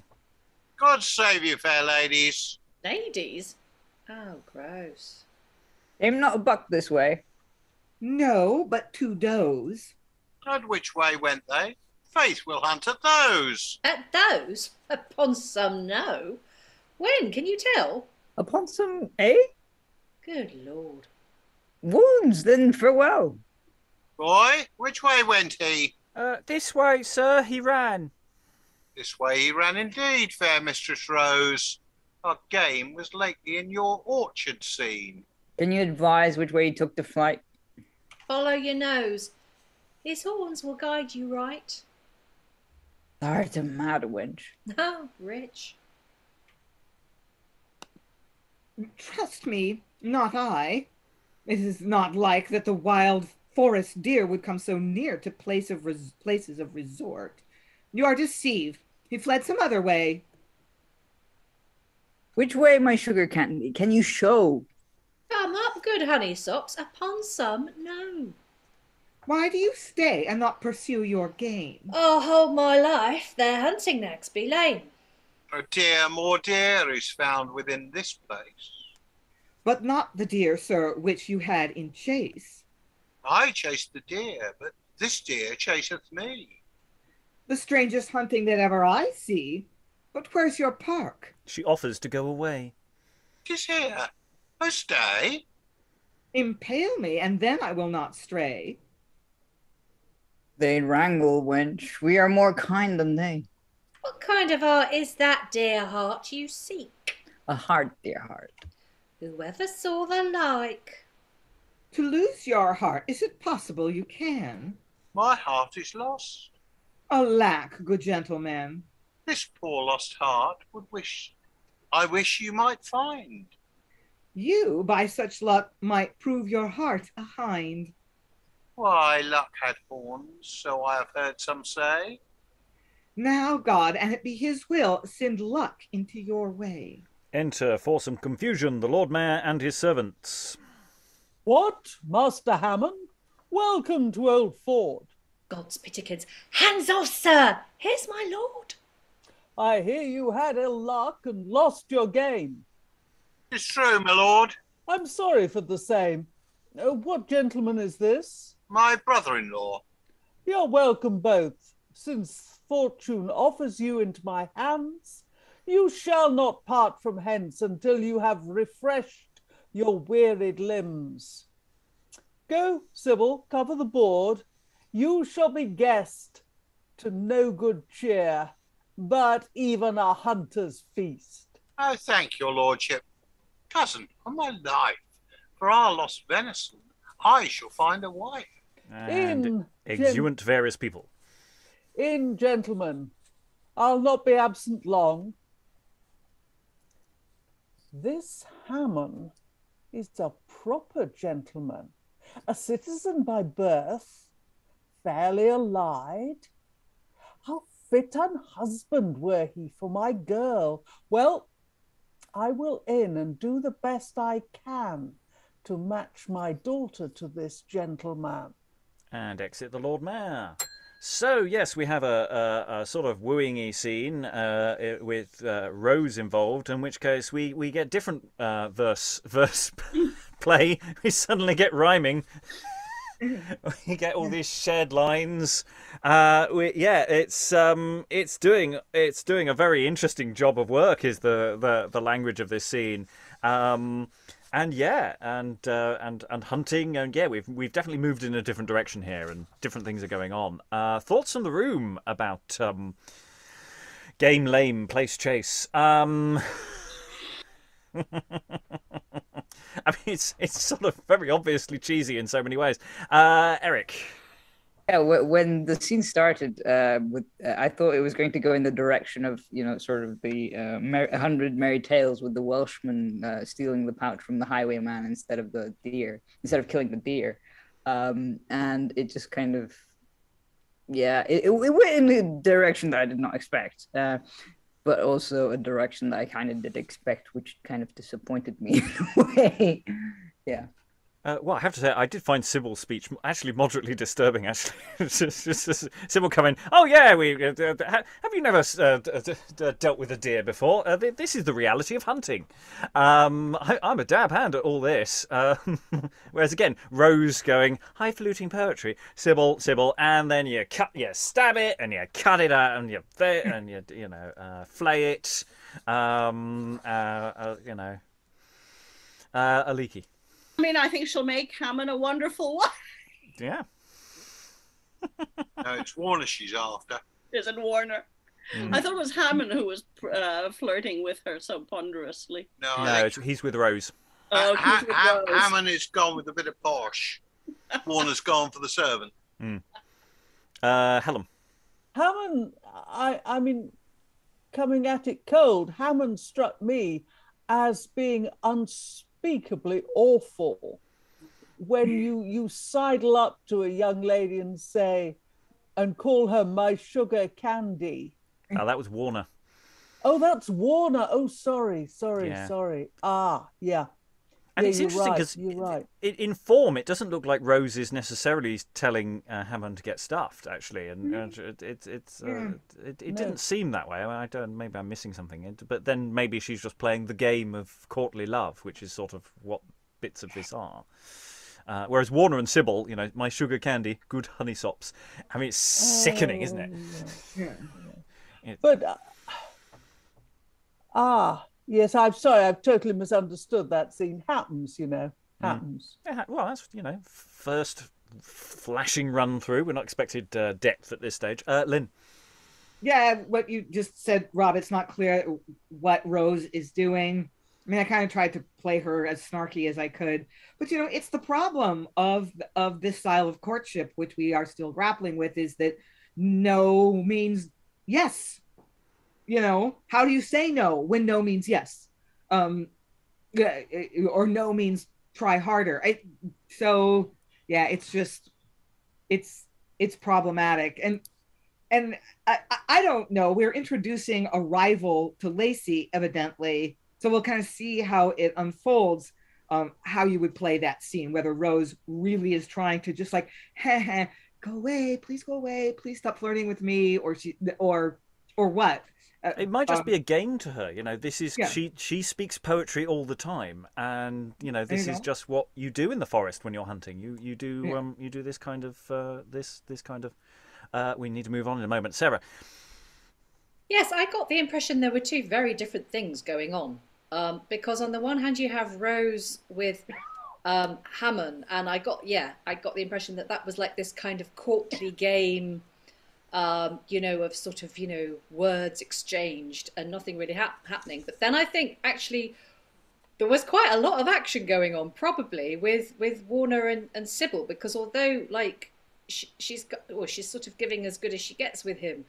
God save you, fair ladies. Ladies? Oh, gross. Aim not a buck this way. No, but two does. And which way went they? Faith will hunt at those. At those? Upon some, no. When, can you tell? Upon some, eh? Good Lord. Wounds, then farewell. Boy, which way went he? Uh, this way, sir, he ran. This way he ran indeed, fair Mistress Rose. Our game was lately in your orchard seen. Can you advise which way he took the flight? Follow your nose. His horns will guide you right. Thou'rt a mad wench. No, oh, rich. Trust me, not I. It is not like that the wild forest deer would come so near to place of res- places of resort. You are deceived. He fled some other way. Which way, my sugar candy? Can you show? Come up, good honey sops. Upon some, no. Why do you stay and not pursue your game? Oh, hold my life, they're hunting Nagsby Lane. A deer more deer is found within this place. But not the deer, sir, which you had in chase. I chased the deer, but this deer chaseth me. The strangest hunting that ever I see. But where's your park? She offers to go away. Tis here. Oh, stay. Impale me, and then I will not stray. They wrangle, wench. We are more kind than they. What kind of art is that, dear heart, you seek? A heart, dear heart. Whoever saw the like? To lose your heart, is it possible you can? My heart is lost. Alack, good gentleman. This poor lost heart would wish I wish you might find. You, by such luck, might prove your heart a hind. Why, luck had horns, so I have heard some say. Now, God, and it be his will, send luck into your way. Enter for some confusion the Lord Mayor and his servants. What, Master Hammon? Welcome to Old Ford. God's pitikins. Hands off, sir! Here's my lord. I hear you had ill luck and lost your game. It's true, my lord. I'm sorry for the same. Uh, what gentleman is this? My brother-in-law. You're welcome both. Since fortune offers you into my hands, you shall not part from hence until you have refreshed your wearied limbs. Go, Sybil, cover the board. You shall be guest to no good cheer, but even a hunter's feast. I thank your lordship. Cousin, on my life, for our lost venison, I shall find a wife. And In exuent various people. In, gentlemen, I'll not be absent long. This Hammon is a proper gentleman, a citizen by birth, fairly allied. How fit an husband were he for my girl. Well, I will in and do the best I can to match my daughter to this gentleman. And exit the Lord Mayor. So yes, we have a, a, a sort of wooing-y scene uh, with uh, Rose involved. In which case, we, we get different uh, verse verse play. We suddenly get rhyming. we get all these shared lines. Uh, we, yeah, it's um, it's doing it's doing a very interesting job of work. Is the the, the language of this scene. Um, and yeah, and uh, and and hunting, and yeah, we've we've definitely moved in a different direction here, and different things are going on. Uh, thoughts from the room about um, game lame place chase. Um, I mean, it's it's sort of very obviously cheesy in so many ways. Uh, Eric, Yeah, when the scene started, uh, with uh, I thought it was going to go in the direction of you know sort of the uh, Mer- hundred merry tales with the Welshman uh, stealing the pouch from the highwayman instead of the deer, instead of killing the deer, um, and it just kind of yeah, it, it, went in the direction that I did not expect, uh, but also a direction that I kind of did expect, which kind of disappointed me in a way. Yeah. Uh, well, I have to say, I did find Sybil's speech actually moderately disturbing. Actually, Sybil coming. Oh yeah, we uh, ha- have you never uh, dealt with a deer before? Uh, th- this is the reality of hunting. Um, I, I'm a dab hand at all this. Uh, whereas again, Rose going highfalutin poetry, Sybil, Sybil, and then you cut, you stab it, and you cut it out, and you and you you know uh, flay it. Um, you know, a leaky. I mean, I think she'll make Hammon a wonderful wife. Yeah. No, it's Warner she's after. Isn't Warner? Mm. I thought it was Hammon who was uh, flirting with her so ponderously. No, No, think he's with Rose. Oh, Ha- he's with Ha- Rose. Hammon is gone with a bit of posh. Warner's gone for the servant. Mm. Uh, Helen. Hammon, I, I mean, coming at it cold, Hammon struck me as being unspeakably awful when you you sidle up to a young lady and say and call her my sugar candy. Oh, that was Warner. Oh, that's Warner. Oh, sorry, sorry, Yeah. sorry. Ah, yeah. And yeah, it's interesting because you're right. in form, it doesn't look like Rose is necessarily telling uh, Hammon to get stuffed, actually, and uh, it, it, it's uh, Yeah. it, it No. didn't seem that way. I, mean, I don't. Maybe I'm missing something. It- But then maybe she's just playing the game of courtly love, which is sort of what bits of this are. Uh, whereas Warner and Sybil, you know, my sugar candy, good honey sops. I mean, it's sickening, isn't it? Yeah. But uh, ah, yes, I'm sorry, I've totally misunderstood that scene. Happens, you know, happens. Yeah, well, that's you know, first flashing run through. We're not expected uh, depth at this stage. Uh, Lynn. yeah, what you just said, Rob, it's not clear what Rose is doing. I mean, I kind of tried to play her as snarky as I could, but you know, it's the problem of of this style of courtship, which we are still grappling with, is that no means yes. You know, how do you say no when no means yes? Um, yeah, or no means try harder. I, so yeah, it's just it's it's problematic and and I, I- don't know. We're introducing a rival to Lacy, evidently. So we'll kind of see how it unfolds, um, how you would play that scene, whether Rose really is trying to just like, go away, please go away, please stop flirting with me, or she, or, or what. Uh, It might just um, be a game to her. You know, this is Yeah. she she speaks poetry all the time, and you know this you is go. just what you do in the forest when you're hunting. You you do Yeah. um you do this kind of uh, this this kind of. Uh, we need to move on in a moment, Sarah. Yes, I got the impression there were two very different things going on. Um, because on the one hand, you have Rose with um, Hammon, and I got yeah, I got the impression that that was like this kind of courtly game, um, you know, of sort of you know words exchanged and nothing really hap- happening. But then I think actually there was quite a lot of action going on, probably with with Warner and, and Sybil, because although like she, she's got, well, she's sort of giving as good as she gets with him.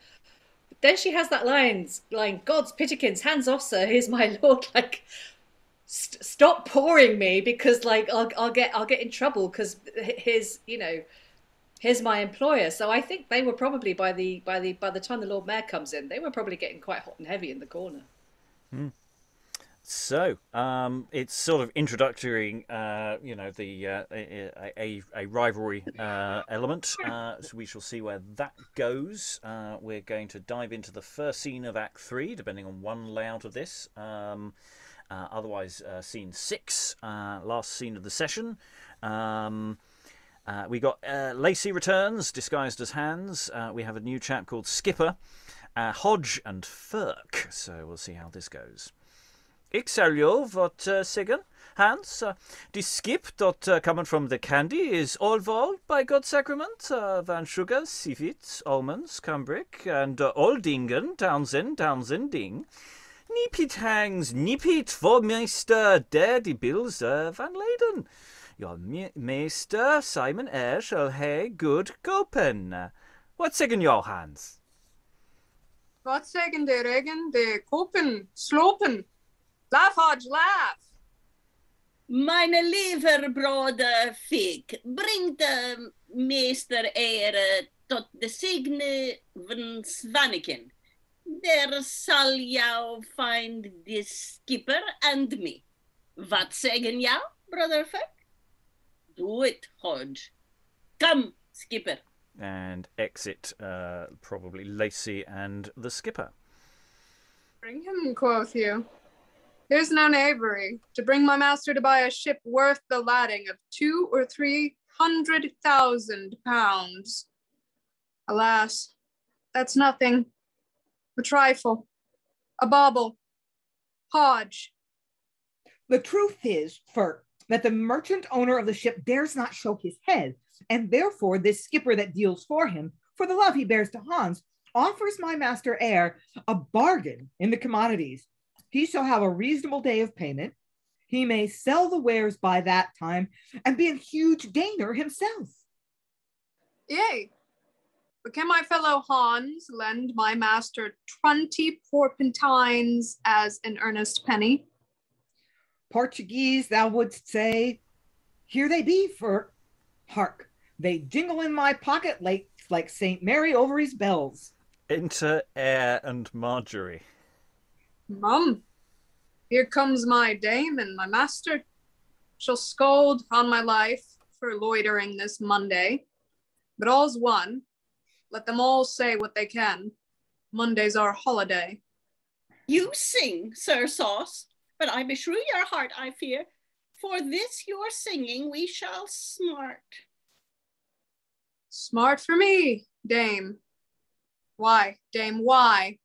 But Then she has that lines line, God's Pitikins, hands off, sir. Here's my lord. Like, st- stop pouring me because, like, I'll, I'll get I'll get in trouble because his, you know, here's my employer. So I think they were probably by the by the by the time the Lord Mayor comes in, they were probably getting quite hot and heavy in the corner. So, um, it's sort of introductory, uh, you know, the uh, a, a, rivalry uh, element. Uh, so we shall see where that goes. Uh, we're going to dive into the first scene of Act Three, depending on one layout of this. Um, uh, otherwise, scene six, last scene of the session. Um, uh, we got uh, Lacy returns, disguised as Hans. Uh, we have a new chap called Skipper, uh, Hodge, and Firk. So we'll see how this goes. Ik zal jou wat uh, zeggen, Hans. Uh, die skip dat uh, coming from the candy is all vol by God's sacrament uh, van sugar, sifit, almonds, cambric, and uh, all dingen, Townsend, Townsend ding. Niepit hangs, niepit voor meester der die bills uh, van Leyden. Your me- meester Simon Eyre shall hae good kopen. Uh, what zeggen jou, Hans? Wat zeggen de regen, de kopen, slopen? Laugh, Hodge, laugh! Meine lieber Bruder Fig, bring de meester Eyre tot de signe van Svaneken. Der zal jou find the skipper and me. Wat zeggen jou, Brother Fig? Do it, Hodge. Come, skipper. And exit uh, probably Lacy and the skipper. Bring him, quoth you. Here's no knavery, to bring my master to buy a ship worth the lading of two or three hundred thousand pounds. Alas, that's nothing. A trifle. A bauble. Hodge. The truth is, Firk, that the merchant owner of the ship dares not show his head, and therefore this skipper that deals for him, for the love he bears to Hans, offers my master Eyre a bargain in the commodities. He shall have a reasonable day of payment. He may sell the wares by that time and be a huge gainer himself. Yea. But can my fellow Hans lend my master twenty porpentines as an earnest penny? Portuguese, thou wouldst say, here they be for hark. They jingle in my pocket like like Saint Mary Overy's bells. Enter Eyre and Margery. Mum, here comes my dame and my master. She'll scold on my life for loitering this Monday. But all's one. Let them all say what they can. Monday's our holiday. You sing, Sir Sauce, but I beshrew your heart, I fear. For this your singing we shall smart. Smart for me, dame. Why, dame, why?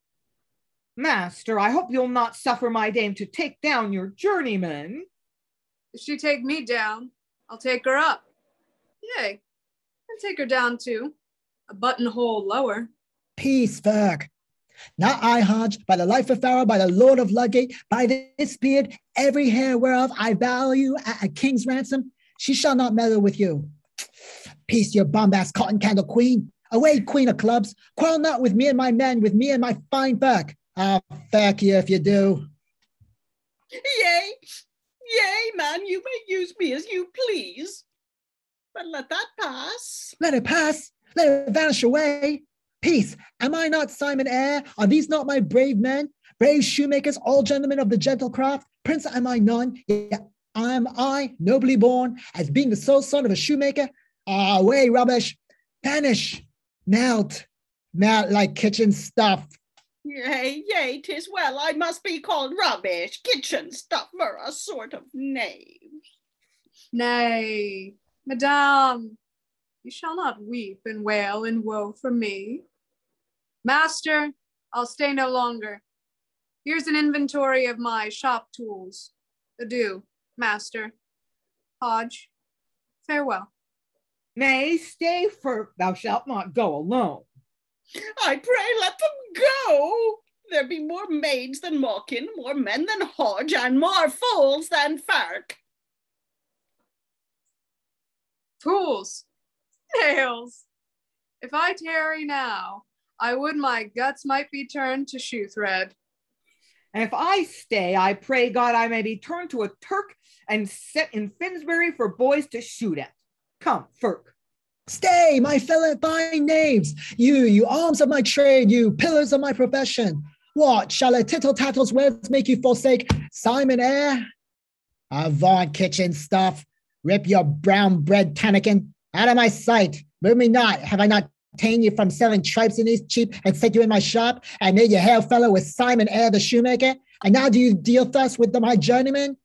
Master, I hope you'll not suffer my dame to take down your journeyman. If she take me down, I'll take her up. Yay, and take her down too, a buttonhole lower. Peace, Firk. Not I, Hodge, by the life of Pharaoh, by the Lord of Ludgate, by this beard, every hair whereof I value at a king's ransom, she shall not meddle with you. Peace, your bombast cotton candle queen. Away, queen of clubs. Quarrel not with me and my men, with me and my fine Firk. I'll ah, feck you if you do. Yea, yea, man, you may use me as you please. But let that pass. Let it pass. Let it vanish away. Peace. Am I not Simon Eyre? Are these not my brave men? Brave shoemakers, all gentlemen of the gentle craft? Prince am I none? Yet am I nobly born, as being the sole son of a shoemaker? Ah, away, rubbish. Vanish. Melt. Melt like kitchen stuff. Yea, yea, tis well I must be called rubbish, kitchen stuff for a sort of knave. Nay, madame, you shall not weep and wail in woe for me. Master, I'll stay no longer. Here's an inventory of my shop tools. Adieu, master. Hodge, farewell. Nay, stay, for thou shalt not go alone. I pray let them go. There be more maids than Malkin, more men than Hodge, and more fools than Firk. Fools, nails. If I tarry now, I would my guts might be turned to shoe thread. And if I stay, I pray God I may be turned to a Turk and set in Finsbury for boys to shoot at. Come, Firk. Stay, my fellow fine knaves. You, you arms of my trade, you pillars of my profession. What shall a tittle tattle's words make you forsake Simon Eyre? Avaunt kitchen stuff. Rip your brown bread tannikin out of my sight. Move me not. Have I not ta'en you from selling tripes in Eastcheap and set you in my shop and made you hail fellow with Simon Eyre the shoemaker? And now do you deal thus with the, my journeyman?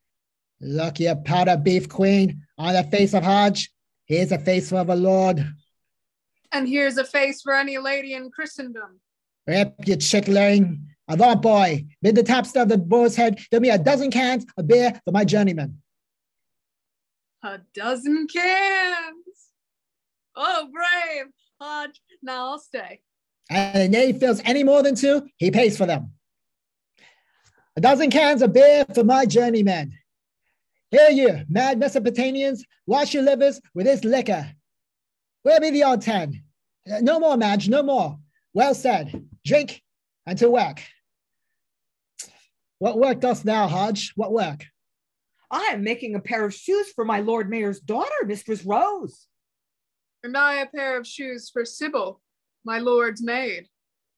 Look, you powder beef queen, on the face of Hodge. Here's a face for a lord. And here's a face for any lady in Christendom. Rip, you chickling. Avant boy, bid the tapster of the boar's head, give me a dozen cans of beer for my journeyman. A dozen cans. Oh, brave. Hodge, now I'll stay. And the knave feels any more than two, he pays for them. A dozen cans of beer for my journeyman. Here you, mad Mesopotamians, wash your livers with this liquor. Where be the odd ten? Uh, no more, Madge, no more. Well said. Drink and to work. What work dost thou, Hodge? What work? I am making a pair of shoes for my Lord Mayor's daughter, Mistress Rose. And I a pair of shoes for Sybil, my lord's maid.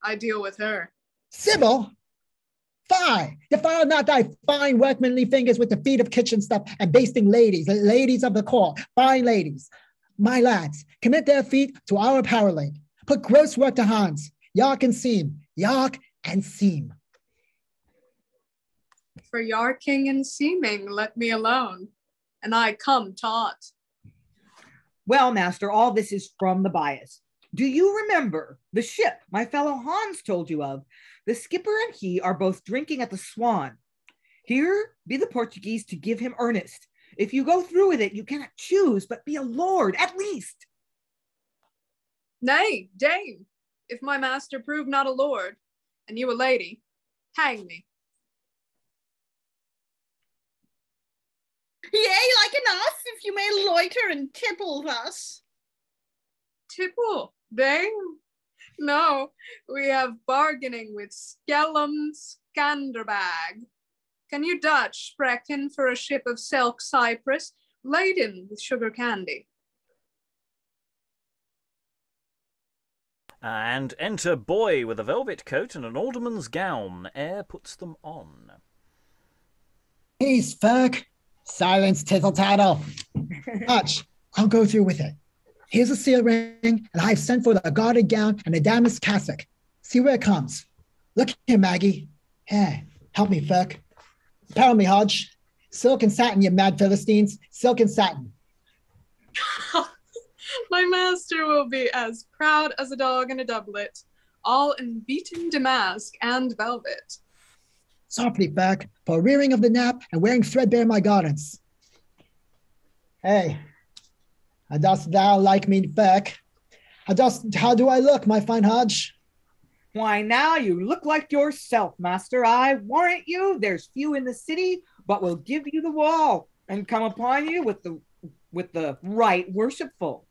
I deal with her. Sybil? Fie! Defile not thy fine workmanly fingers with the feet of kitchen stuff and basting ladies, ladies of the court, fine ladies. My lads, commit their feet to our power link. Put gross work to Hans. Yark and seam, yark and seam. For yarking and seaming, let me alone, and I come taught. Well, master, all this is from the bias. Do you remember the ship my fellow Hans told you of? The skipper and he are both drinking at the Swan. Here be the Portuguese to give him earnest. If you go through with it, you cannot choose but be a lord at least. Nay, dame, if my master prove not a lord, and you a lady, hang me. Yea, like enough, if you may loiter and tipple thus. Tipple, dame, No, we have bargaining with Skellum Skanderbag. Can you Dutch sprechen for a ship of silk cypress laden with sugar candy? And enter boy with a velvet coat and an alderman's gown. Eyre puts them on. Peace, Firk. Silence, tittle tattle. Hodge, I'll go through with it. Here's a seal ring, and I've sent for the guarded gown and a damask cassock. See where it comes. Look here, Maggie. Hey, help me, Firk. Power me, Hodge. Silk and satin, you mad Philistines. Silk and satin. My master will be as proud as a dog in a doublet, all in beaten damask and velvet. Softly, Firk, for rearing of the nap and wearing threadbare my garments. Hey, how dost thou like me, Firk? How uh, dost how do I look, my fine Hodge? Why now you look like yourself, master. I warrant you, there's few in the city, but will give you the wall and come upon you with the with the right worshipful.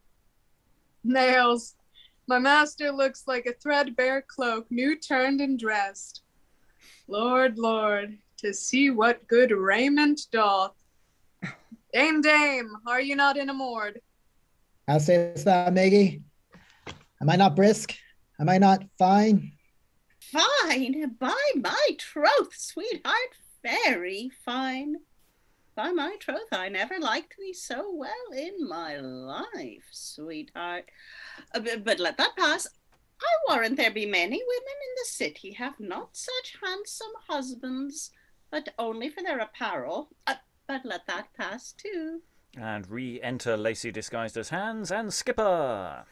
Nails. My master looks like a threadbare cloak, new turned and dressed. Lord, Lord, to see what good raiment doth. Dame, dame, are you not in a enamored? How sayest thou, Maggie? Am I not brisk? Am I not fine? Fine, by my troth, sweetheart, very fine. By my troth, I never liked thee so well in my life, sweetheart. Uh, but, but let that pass. I warrant there be many women in the city have not such handsome husbands, but only for their apparel. Uh, but let that pass too. And re enter Lacy disguised as Hans and Skipper.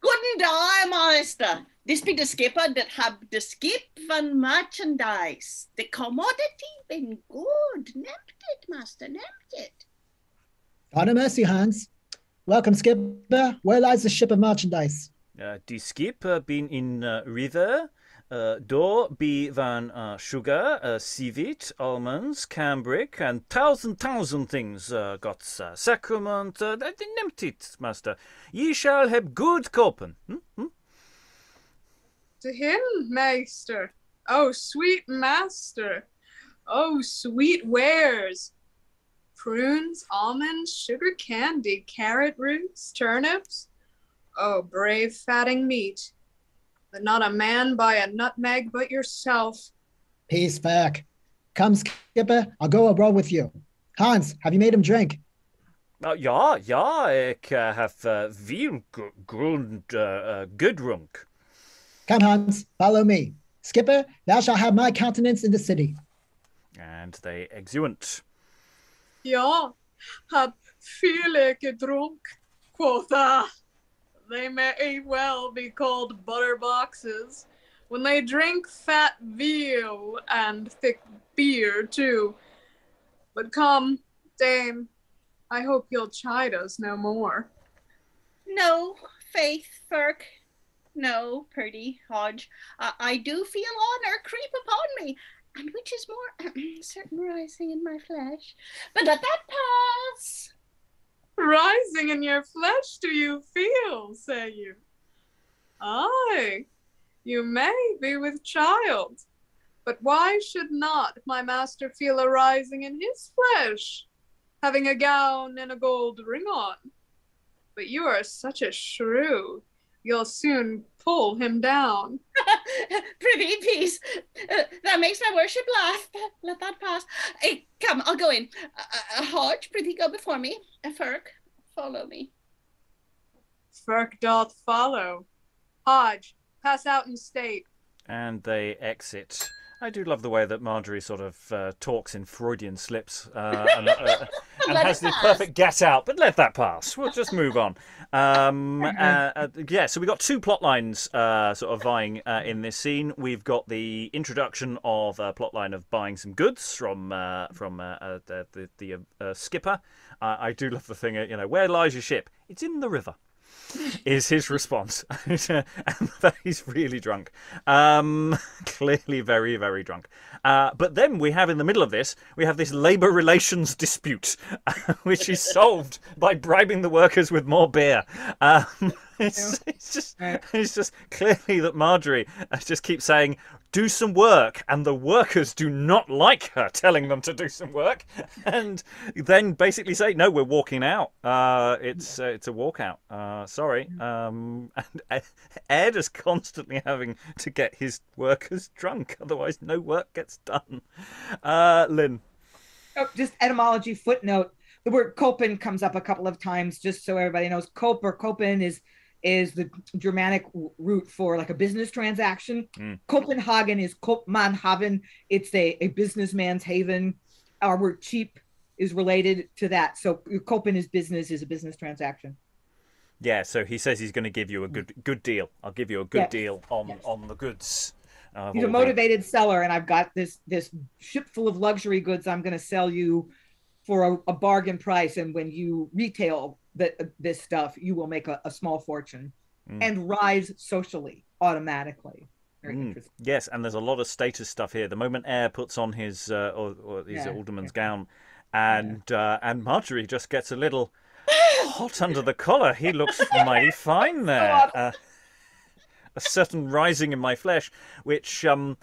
Guten Tag, Master. This be the skipper that have the skip van merchandise. The commodity been good. Nemt it, Master, nemt it. God have mercy, Hans. Welcome, skipper. Where lies the ship of merchandise? Uh, die skip uh, been in uh, river. Uh, door be van uh, sugar, uh, civet, almonds, cambric, and thousand thousand things uh, got uh, sacrament. Uh, that nehmt it, master. Ye shall have good kopen. Hmm? Hmm? To him, maester. Oh, sweet master. Oh, sweet wares. Prunes, almonds, sugar candy, carrot roots, turnips. Oh, brave fatting meat. But not a man by a nutmeg but yourself. Peace, back. Come, skipper. I'll go abroad with you. Hans, have you made him drink? Uh, ja, ja, ik uh, have uh, veel gr- grund uh, uh, gedrunk. Come, Hans, follow me. Skipper, thou shalt have my countenance in the city. And they exeunt. Ja, hab viele gedrunk, quotha. They may well be called butter boxes. When they drink fat veal and thick beer, too. But come, dame, I hope you'll chide us no more. No, faith, Firk. No, Purdy, Hodge. I, I do feel honor creep upon me, and which is more certain rising in my flesh. But let that pass. Rising in your flesh do you feel, say you? Aye, you may be with child, but why should not my master feel a rising in his flesh, having a gown and a gold ring on? But you are such a shrew, you'll soon pull him down. Prithee, peace. Uh, that makes my worship laugh. Let that pass. Hey, come, I'll go in. Uh, uh, Hodge, prithee, go before me. Uh, Firk, follow me. Firk doth follow. Hodge, pass out in state. And they exit. I do love the way that Margery sort of uh, talks in Freudian slips uh, and, uh, and has the perfect get out, but let that pass. We'll just move on. Um, uh, uh, yeah, so we've got two plot lines uh, sort of vying uh, in this scene. We've got the introduction of a plot line of buying some goods from uh, from uh, uh, the, the, the uh, skipper. Uh, I do love the thing, you know, where lies your ship? It's in the river. Is his response. he's really drunk. Um, clearly very, very drunk. Uh, but then we have in the middle of this, we have this labour relations dispute, which is solved by bribing the workers with more beer. Um, it's, it's just it's just clearly that Margery uh, just keeps saying, do some work, and the workers do not like her telling them to do some work, and then basically say, no, we're walking out. Uh, it's uh, it's a walkout. Uh, sorry. Um, and Ed is constantly having to get his workers drunk, otherwise no work gets done. Uh, Lynn. Oh, just etymology footnote. The word Kopen comes up a couple of times, just so everybody knows. Cope or Kopen is is the Germanic root for like a business transaction. Mm. Copenhagen is Koopmanhaven. It's a, a businessman's haven. Our word cheap is related to that. So Kopen is business, is a business transaction. Yeah, so he says he's going to give you a good good deal. I'll give you a good Yes. deal on Yes. on the goods. Uh, He's a motivated seller, and I've got this this ship full of luxury goods. I'm going to sell you for a, a bargain price, and when you retail that this stuff, you will make a, a small fortune Mm. and rise socially automatically. Very Mm, interesting. Yes, and there's a lot of status stuff here. The moment Eyre puts on his uh, or, or his Yeah, alderman's gown, and uh, and Margery just gets a little hot under the collar. He looks mighty fine there. Uh, a certain rising in my flesh, which, um,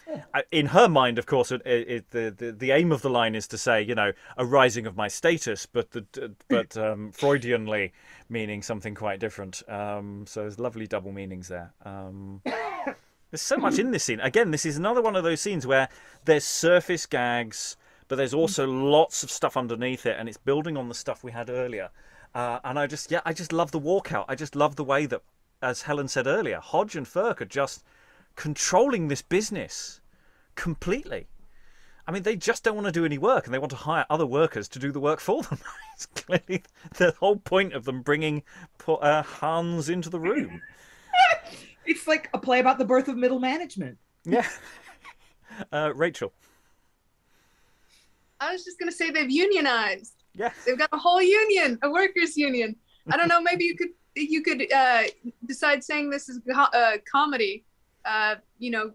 in her mind, of course, it, it, the, the the aim of the line is to say, you know, a rising of my status, but the but um, Freudianly meaning something quite different. Um, so there's lovely double meanings there. Um, there's so much in this scene. Again, this is another one of those scenes where there's surface gags, but there's also lots of stuff underneath it, and it's building on the stuff we had earlier. Uh, and I just, yeah, I just love the walkout. I just love the way that, as Helen said earlier, Hodge and Firk are just controlling this business completely. I mean, they just don't want to do any work, and they want to hire other workers to do the work for them. it's clearly the whole point of them bringing uh, Hans into the room. It's like a play about the birth of middle management. Yeah. Uh, Rachael. I was just gonna say they've unionized. Yeah. They've got a whole union, a workers' union. I don't know. Maybe you could you could uh, decide saying this is a uh, comedy. Uh, you know,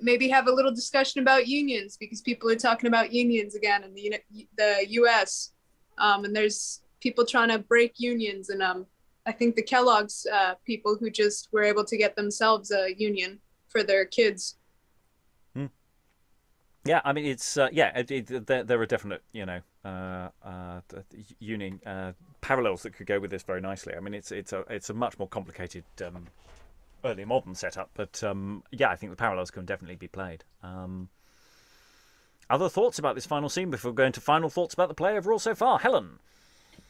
maybe have a little discussion about unions because people are talking about unions again in the the U.S. Um, and there's people trying to break unions, and um, I think the Kellogg's uh, people who just were able to get themselves a union for their kids. Yeah, I mean it's uh, yeah, it, it, there, there are definite you know uh, uh, union uh, parallels that could go with this very nicely. I mean it's it's a it's a much more complicated um, early modern setup, but um, yeah, I think the parallels can definitely be played. Um, other thoughts about this final scene before going to final thoughts about the play overall so far, Helen?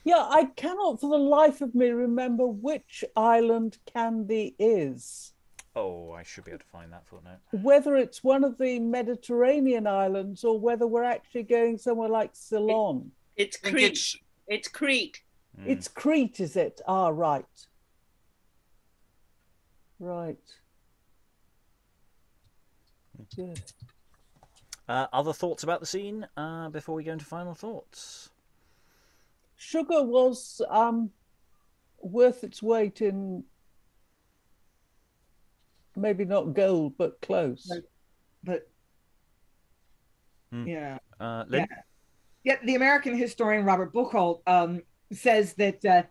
Yeah, I cannot for the life of me remember which island Candy is. Oh, I should be able to find that footnote. Whether it's one of the Mediterranean islands or whether we're actually going somewhere like Ceylon. It's Crete. it's- It's Crete. It's Crete, is it? Ah, right. Right. Good. Uh, other thoughts about the scene uh, before we go into final thoughts? Sugar was um, worth its weight in maybe not gold, but close. But Hmm. yeah. Uh, Lynn? Yeah. Yeah, the American historian Robert Bucholz um, says that uh,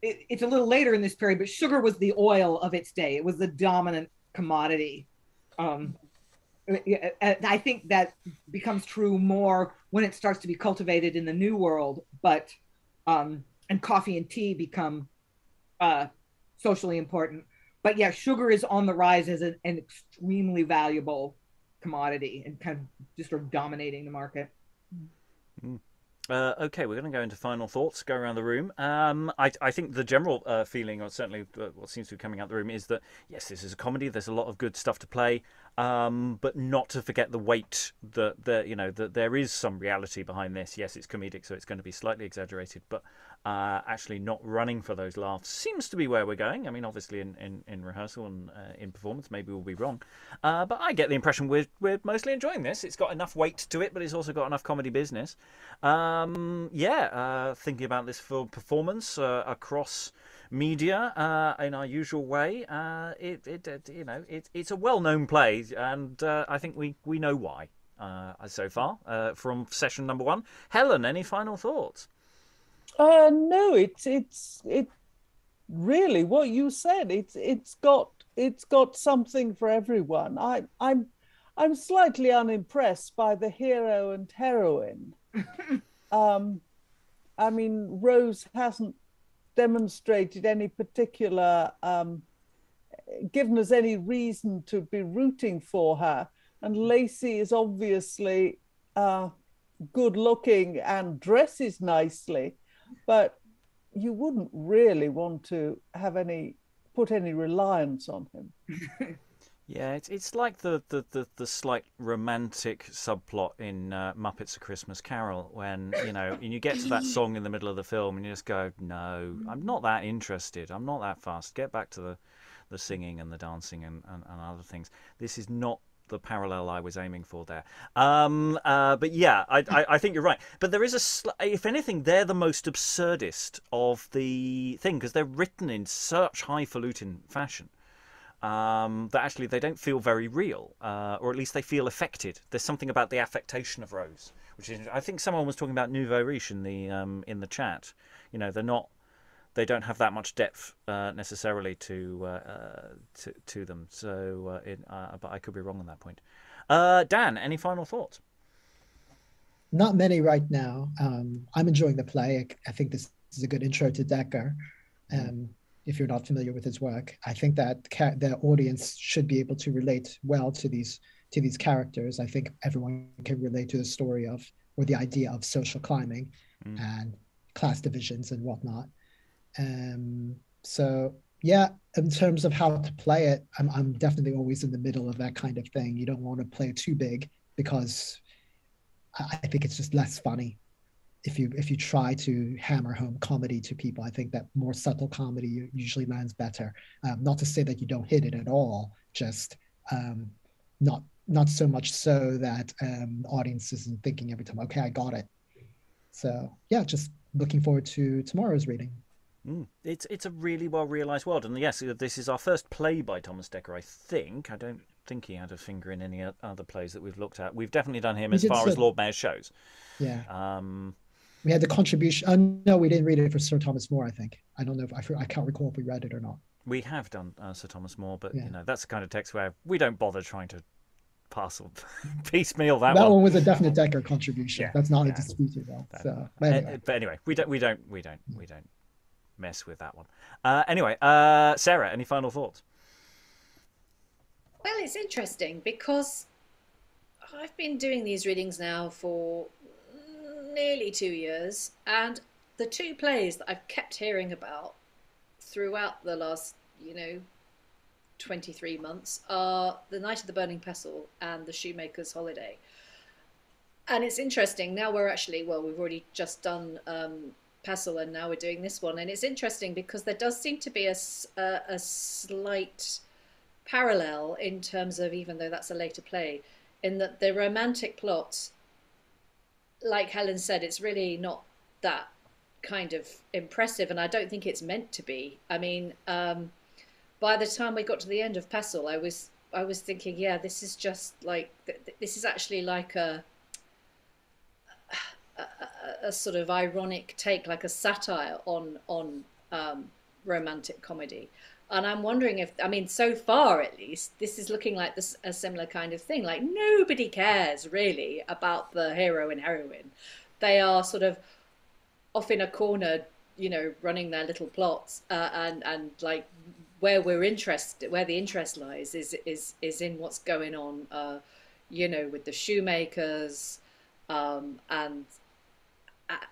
it, it's a little later in this period, but sugar was the oil of its day. It was the dominant commodity. Um, I think that becomes true more when it starts to be cultivated in the New World, but um, and coffee and tea become uh, socially important. But yeah, sugar is on the rise as an, an extremely valuable commodity and kind of just sort of dominating the market. Uh, okay, we're going to go into final thoughts, go around the room. Um, I, I think the general uh, feeling, or certainly uh, what seems to be coming out the room, is that yes, this is a comedy. There's a lot of good stuff to play, um, but not to forget the weight that the you know that there is some reality behind this. Yes, it's comedic, so it's going to be slightly exaggerated, but uh, actually not running for those laughs seems to be where we're going. I mean, obviously in, in, in rehearsal and uh, in performance, maybe we'll be wrong, uh, but I get the impression we're we're mostly enjoying this. It's got enough weight to it, but it's also got enough comedy business. Um, yeah, uh, thinking about this for performance uh, across media uh, in our usual way. It, it, it, you know, it, it's a well-known play, and I think we we know why so far from session number one. Helen, any final thoughts? Uh, no, it's it's it really what you said. It's it's got it's got something for everyone. I I'm I'm slightly unimpressed by the hero and heroine. um, I mean, Rose hasn't demonstrated any particular, um, given us any reason to be rooting for her. And Lacy is obviously uh, good looking and dresses nicely, but you wouldn't really want to have any put any reliance on him. Yeah, it's it's like the the, the, the slight romantic subplot in uh, Muppets: A Christmas Carol when you know and you get to that song in the middle of the film and you just go, no, I'm not that interested. I'm not that fast. Get back to the the singing and the dancing and, and, and other things. This is not the parallel I was aiming for there. Um, uh, but yeah, I, I, I, think you're right. But there is a, sl- if anything, they're the most absurdist of the thing because they're written in such highfalutin fashion um, that actually they don't feel very real, uh, or at least they feel affected. There's something about the affectation of Rose, which is I think someone was talking about nouveau riche in the um, in the chat. You know, they're not they don't have that much depth uh, necessarily to, uh, uh to to them. So, uh, in, uh, but I could be wrong on that point. Dan, any final thoughts? Not many right now. Um, I'm enjoying the play. I, I, think this is a good intro to Dekker. Um, if you're not familiar with his work. I think that ca- the audience should be able to relate well to these to these characters. I think everyone can relate to the story of or the idea of social climbing mm. and class divisions and whatnot. Um, so yeah, in terms of how to play it, I'm I'm definitely always in the middle of that kind of thing. You don't want to play too big because I, I think it's just less funny if you if you try to hammer home comedy to people, I think that more subtle comedy usually lands better. Um, not to say that you don't hit it at all, just um, not not so much so that um, audience isn't thinking every time, okay, I got it. So yeah, just looking forward to tomorrow's reading. Mm. It's it's a really well realised world, and yes, this is our first play by Thomas Dekker. I think I don't think he had a finger in any other plays that we've looked at. We've definitely done him as far so. as Lord Mayor's shows. Yeah. Um, we had the contribution. Uh, no, we didn't read it for Sir Thomas More. I think I don't know if I, I can't recall if we read it or not. We have done uh, Sir Thomas More, but yeah. you know that's the kind of text where we don't bother trying to parcel piecemeal that, that one. one was a definite Dekker contribution. Yeah, That's not yeah. a disputed though. So, but anyway. Uh, but anyway, we don't we don't we don't we don't mess with that one. Uh, anyway, uh, Sarah, any final thoughts? Well, it's interesting because I've been doing these readings now for nearly two years, and the two plays that I've kept hearing about throughout the last, you know, 23 months are The Knight of the Burning Pestle and The Shoemaker's Holiday. And it's interesting, now we're actually, well, we've already just done um, Pestle and now we're doing this one. And it's interesting because there does seem to be a, a, a slight parallel in terms of, even though that's a later play, in that the romantic plot like Helen said, it's really not that kind of impressive, and I don't think it's meant to be. I mean, um, by the time we got to the end of Pestle, I was I was thinking, yeah, this is just like this is actually like a, a, sort of ironic take, like a satire on on um, romantic comedy. And I'm wondering if, I mean, so far at least, this is looking like this a similar kind of thing. Like nobody cares really about the hero and heroine. They are sort of off in a corner, you know, running their little plots, uh, and and like where we're interested, where the interest lies, is is is in what's going on, uh, you know, with the shoemakers, um, and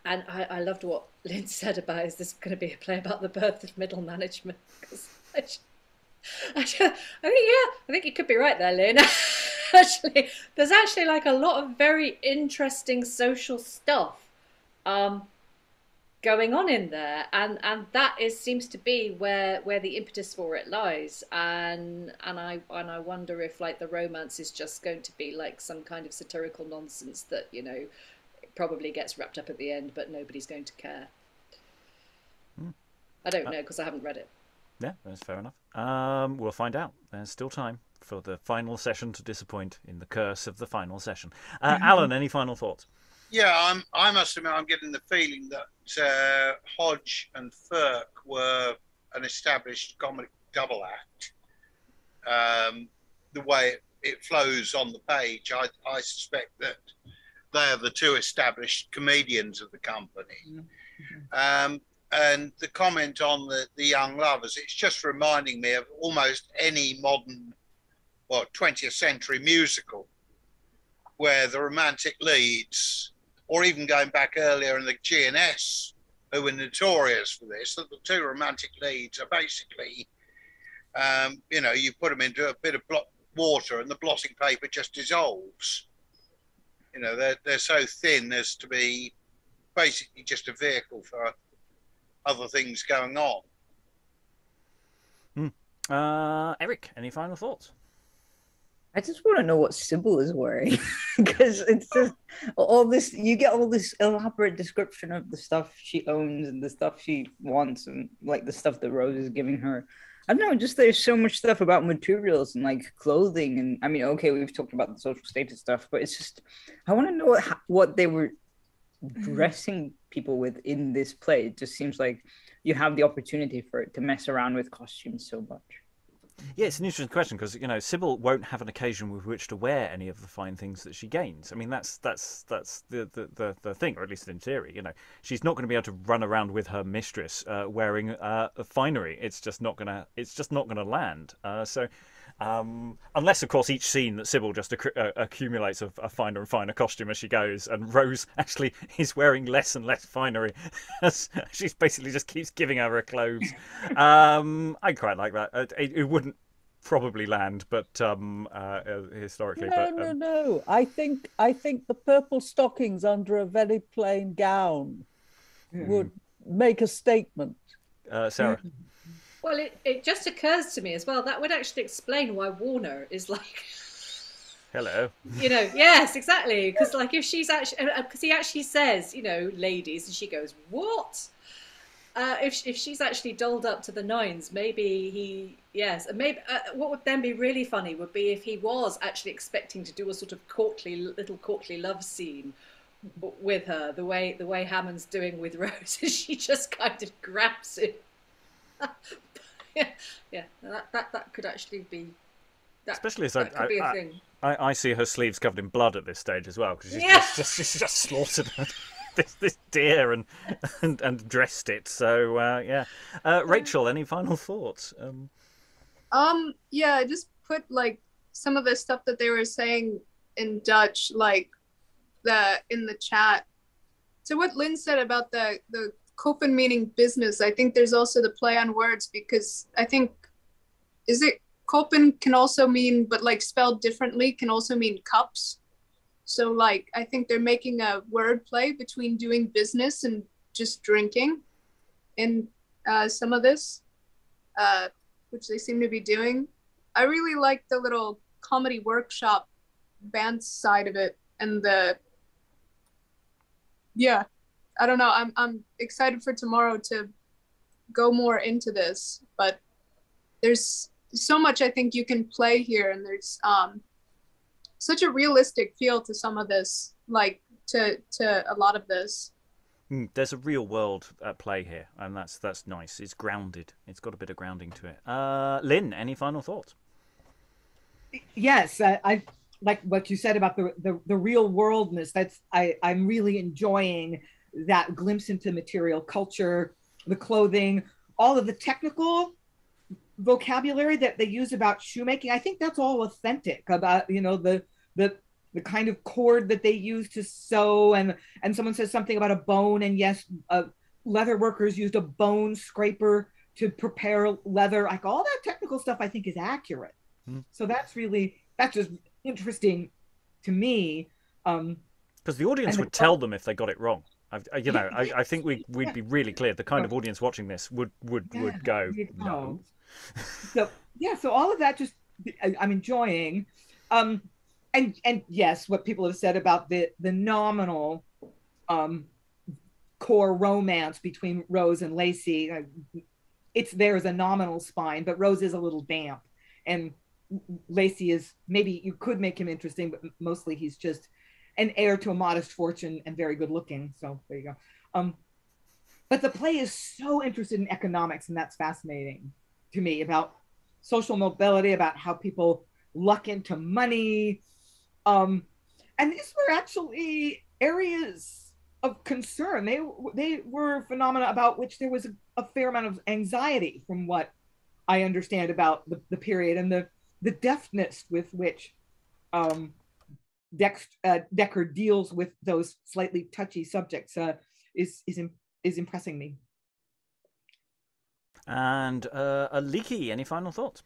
and I, I loved what Lynn said about is this going to be a play about the birth of middle management? I, I, think yeah, I think you could be right there, Lynn. actually, there's actually like a lot of very interesting social stuff um, going on in there, and and that is seems to be where where the impetus for it lies. And and I and I wonder if like the romance is just going to be like some kind of satirical nonsense that you know probably gets wrapped up at the end, but nobody's going to care. I don't know because I haven't read it. Yeah, that's fair enough. Um, we'll find out. There's still time for the final session to disappoint in the curse of the final session. Uh, Alan, any final thoughts? Yeah, I'm. I must admit, I'm getting the feeling that uh, Hodge and Firk were an established comic double act. Um, the way it, it flows on the page, I, I suspect that they are the two established comedians of the company. Um, and the comment on the, the young lovers, it's just reminding me of almost any modern, well, 20th century musical where the romantic leads, or even going back earlier in the G&S, who were notorious for this, that the two romantic leads are basically, um, you know, you put them into a bit of blo- water and the blotting paper just dissolves. You know, they're, they're so thin as to be basically just a vehicle for other things going on. Uh, Eric, any final thoughts? I just want to know what Sybil is wearing because it's just all this. You get all this elaborate description of the stuff she owns and the stuff she wants, and like the stuff that Rose is giving her. I don't know. Just there's so much stuff about materials and like clothing, and I mean, okay, we've talked about the social status stuff, but it's just I want to know what what they were mm-hmm. dressing people with in this play. It just seems like you have the opportunity for it to mess around with costumes so much. Yeah, it's an interesting question because you know Sybil won't have an occasion with which to wear any of the fine things that she gains. I mean, that's that's that's the the, the, the thing, or at least in theory. You know, she's not going to be able to run around with her mistress uh, wearing uh, finery. It's just not gonna it's just not gonna land. Uh, so. Um, unless, of course, each scene that Sybil just acc- uh, accumulates a, a finer and finer costume as she goes, and Rose actually is wearing less and less finery as she's basically just keeps giving her her clothes. Um, I quite like that. It, it, it wouldn't probably land, but um, uh, uh, historically, No, but no, um, no. I think I think the purple stockings under a very plain gown would make a statement. uh, Sarah. Well, it, it just occurs to me as well that would actually explain why Warner is like, Hello. you know, yes, exactly. Because like if she's actually, because he actually says, you know, ladies, and she goes, what? Uh, if if she's actually dolled up to the nines, maybe he yes, and maybe uh, what would then be really funny would be if he was actually expecting to do a sort of courtly little courtly love scene with her, the way the way Hammon's doing with Rose, she just kind of grabs him. Yeah, yeah, that, that that could actually be. That, Especially as that I, could be a I, thing. I, I see her sleeves covered in blood at this stage as well because she's, Yeah. just, just, she's just slaughtered this, this deer and, and and dressed it. So uh, yeah, uh, Rachael, any final thoughts? Um, Um, yeah, I just put like some of the stuff that they were saying in Dutch, like the in the chat. So what Lynn said about the the Copen meaning business, I think there's also the play on words because I think is it Copen can also mean, but like spelled differently, can also mean cups. So like I think they're making a word play between doing business and just drinking in uh, some of this. Uh, which they seem to be doing. I really like the little comedy workshop band side of it and the yeah, I don't know. I'm I'm excited for tomorrow to go more into this, but there's so much I think you can play here and there's um such a realistic feel to some of this, like to to a lot of this. mm, there's a real world at play here, and that's that's nice. It's grounded. It's got a bit of grounding to it. Uh, Lynn, any final thoughts? yes, I, I like what you said about the, the the real worldness. That's I I'm really enjoying that glimpse into material culture, the clothing, all of the technical vocabulary that they use about shoemaking. I think that's all authentic about you know the the the kind of cord that they use to sew and and someone says something about a bone and yes uh, leather workers used a bone scraper to prepare leather like all that technical stuff i think is accurate Hmm. so that's really that's just interesting to me um Because the audience would the- tell them if they got it wrong. I, I, you know, I, I think we we'd be really clear. The kind of audience watching this would would Yeah, would go no. so yeah so all of that just i'm enjoying um and and yes what people have said about the the nominal um core romance between rose and Lacy uh, it's there as a nominal spine, but Rose is a little damp, and Lacy is maybe you could make him interesting, but mostly he's just an heir to a modest fortune and very good looking. So there you go. Um, but the play is so interested in economics, and that's fascinating to me about social mobility, about how people luck into money. Um, and these were actually areas of concern. They they were phenomena about which there was a, a fair amount of anxiety, from what I understand about the, the period and the the deftness with which um, Dex, uh, Dekker deals with those slightly touchy subjects uh, is is is impressing me. And uh, Aliki, any final thoughts?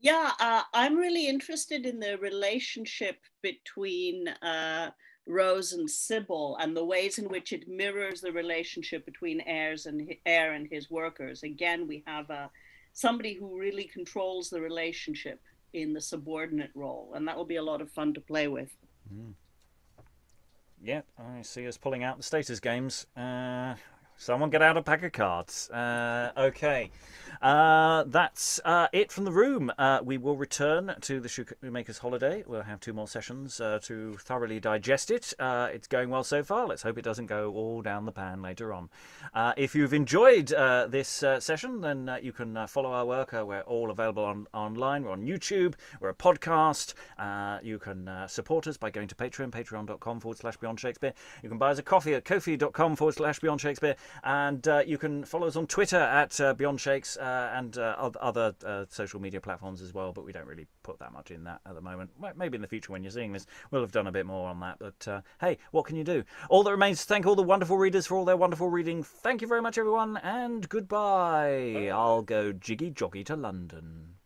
Yeah, uh, I'm really interested in the relationship between uh, Rose and Sybil and the ways in which it mirrors the relationship between Eyre's and Eyre and his workers. Again, we have uh, somebody who really controls the relationship in the subordinate role, and that will be a lot of fun to play with. Mm. Yeah, I see us pulling out the status games. Uh, someone get out a pack of cards. Uh, okay. Uh, that's uh, it from the room. Uh, we will return to the Shoemaker's Holiday. We'll have two more sessions uh, to thoroughly digest it. Uh, it's going well so far. Let's hope it doesn't go all down the pan later on. If you've enjoyed this session, then you can follow our work. we're all available on online. We're on YouTube. We're a podcast. you can support us by going to Patreon, patreon.com forward slash Beyond Shakespeare. You can buy us a coffee at ko-fi.com forward slash Beyond Shakespeare. And you can follow us on Twitter at Beyond Shakes uh, and uh, other uh, social media platforms as well, but we don't really put that much in that at the moment. Maybe in the future when you're seeing this, we'll have done a bit more on that. But uh, hey, what can you do? All that remains to thank all the wonderful readers for all their wonderful reading. Thank you very much, everyone, and goodbye. I'll go jiggy joggy to London.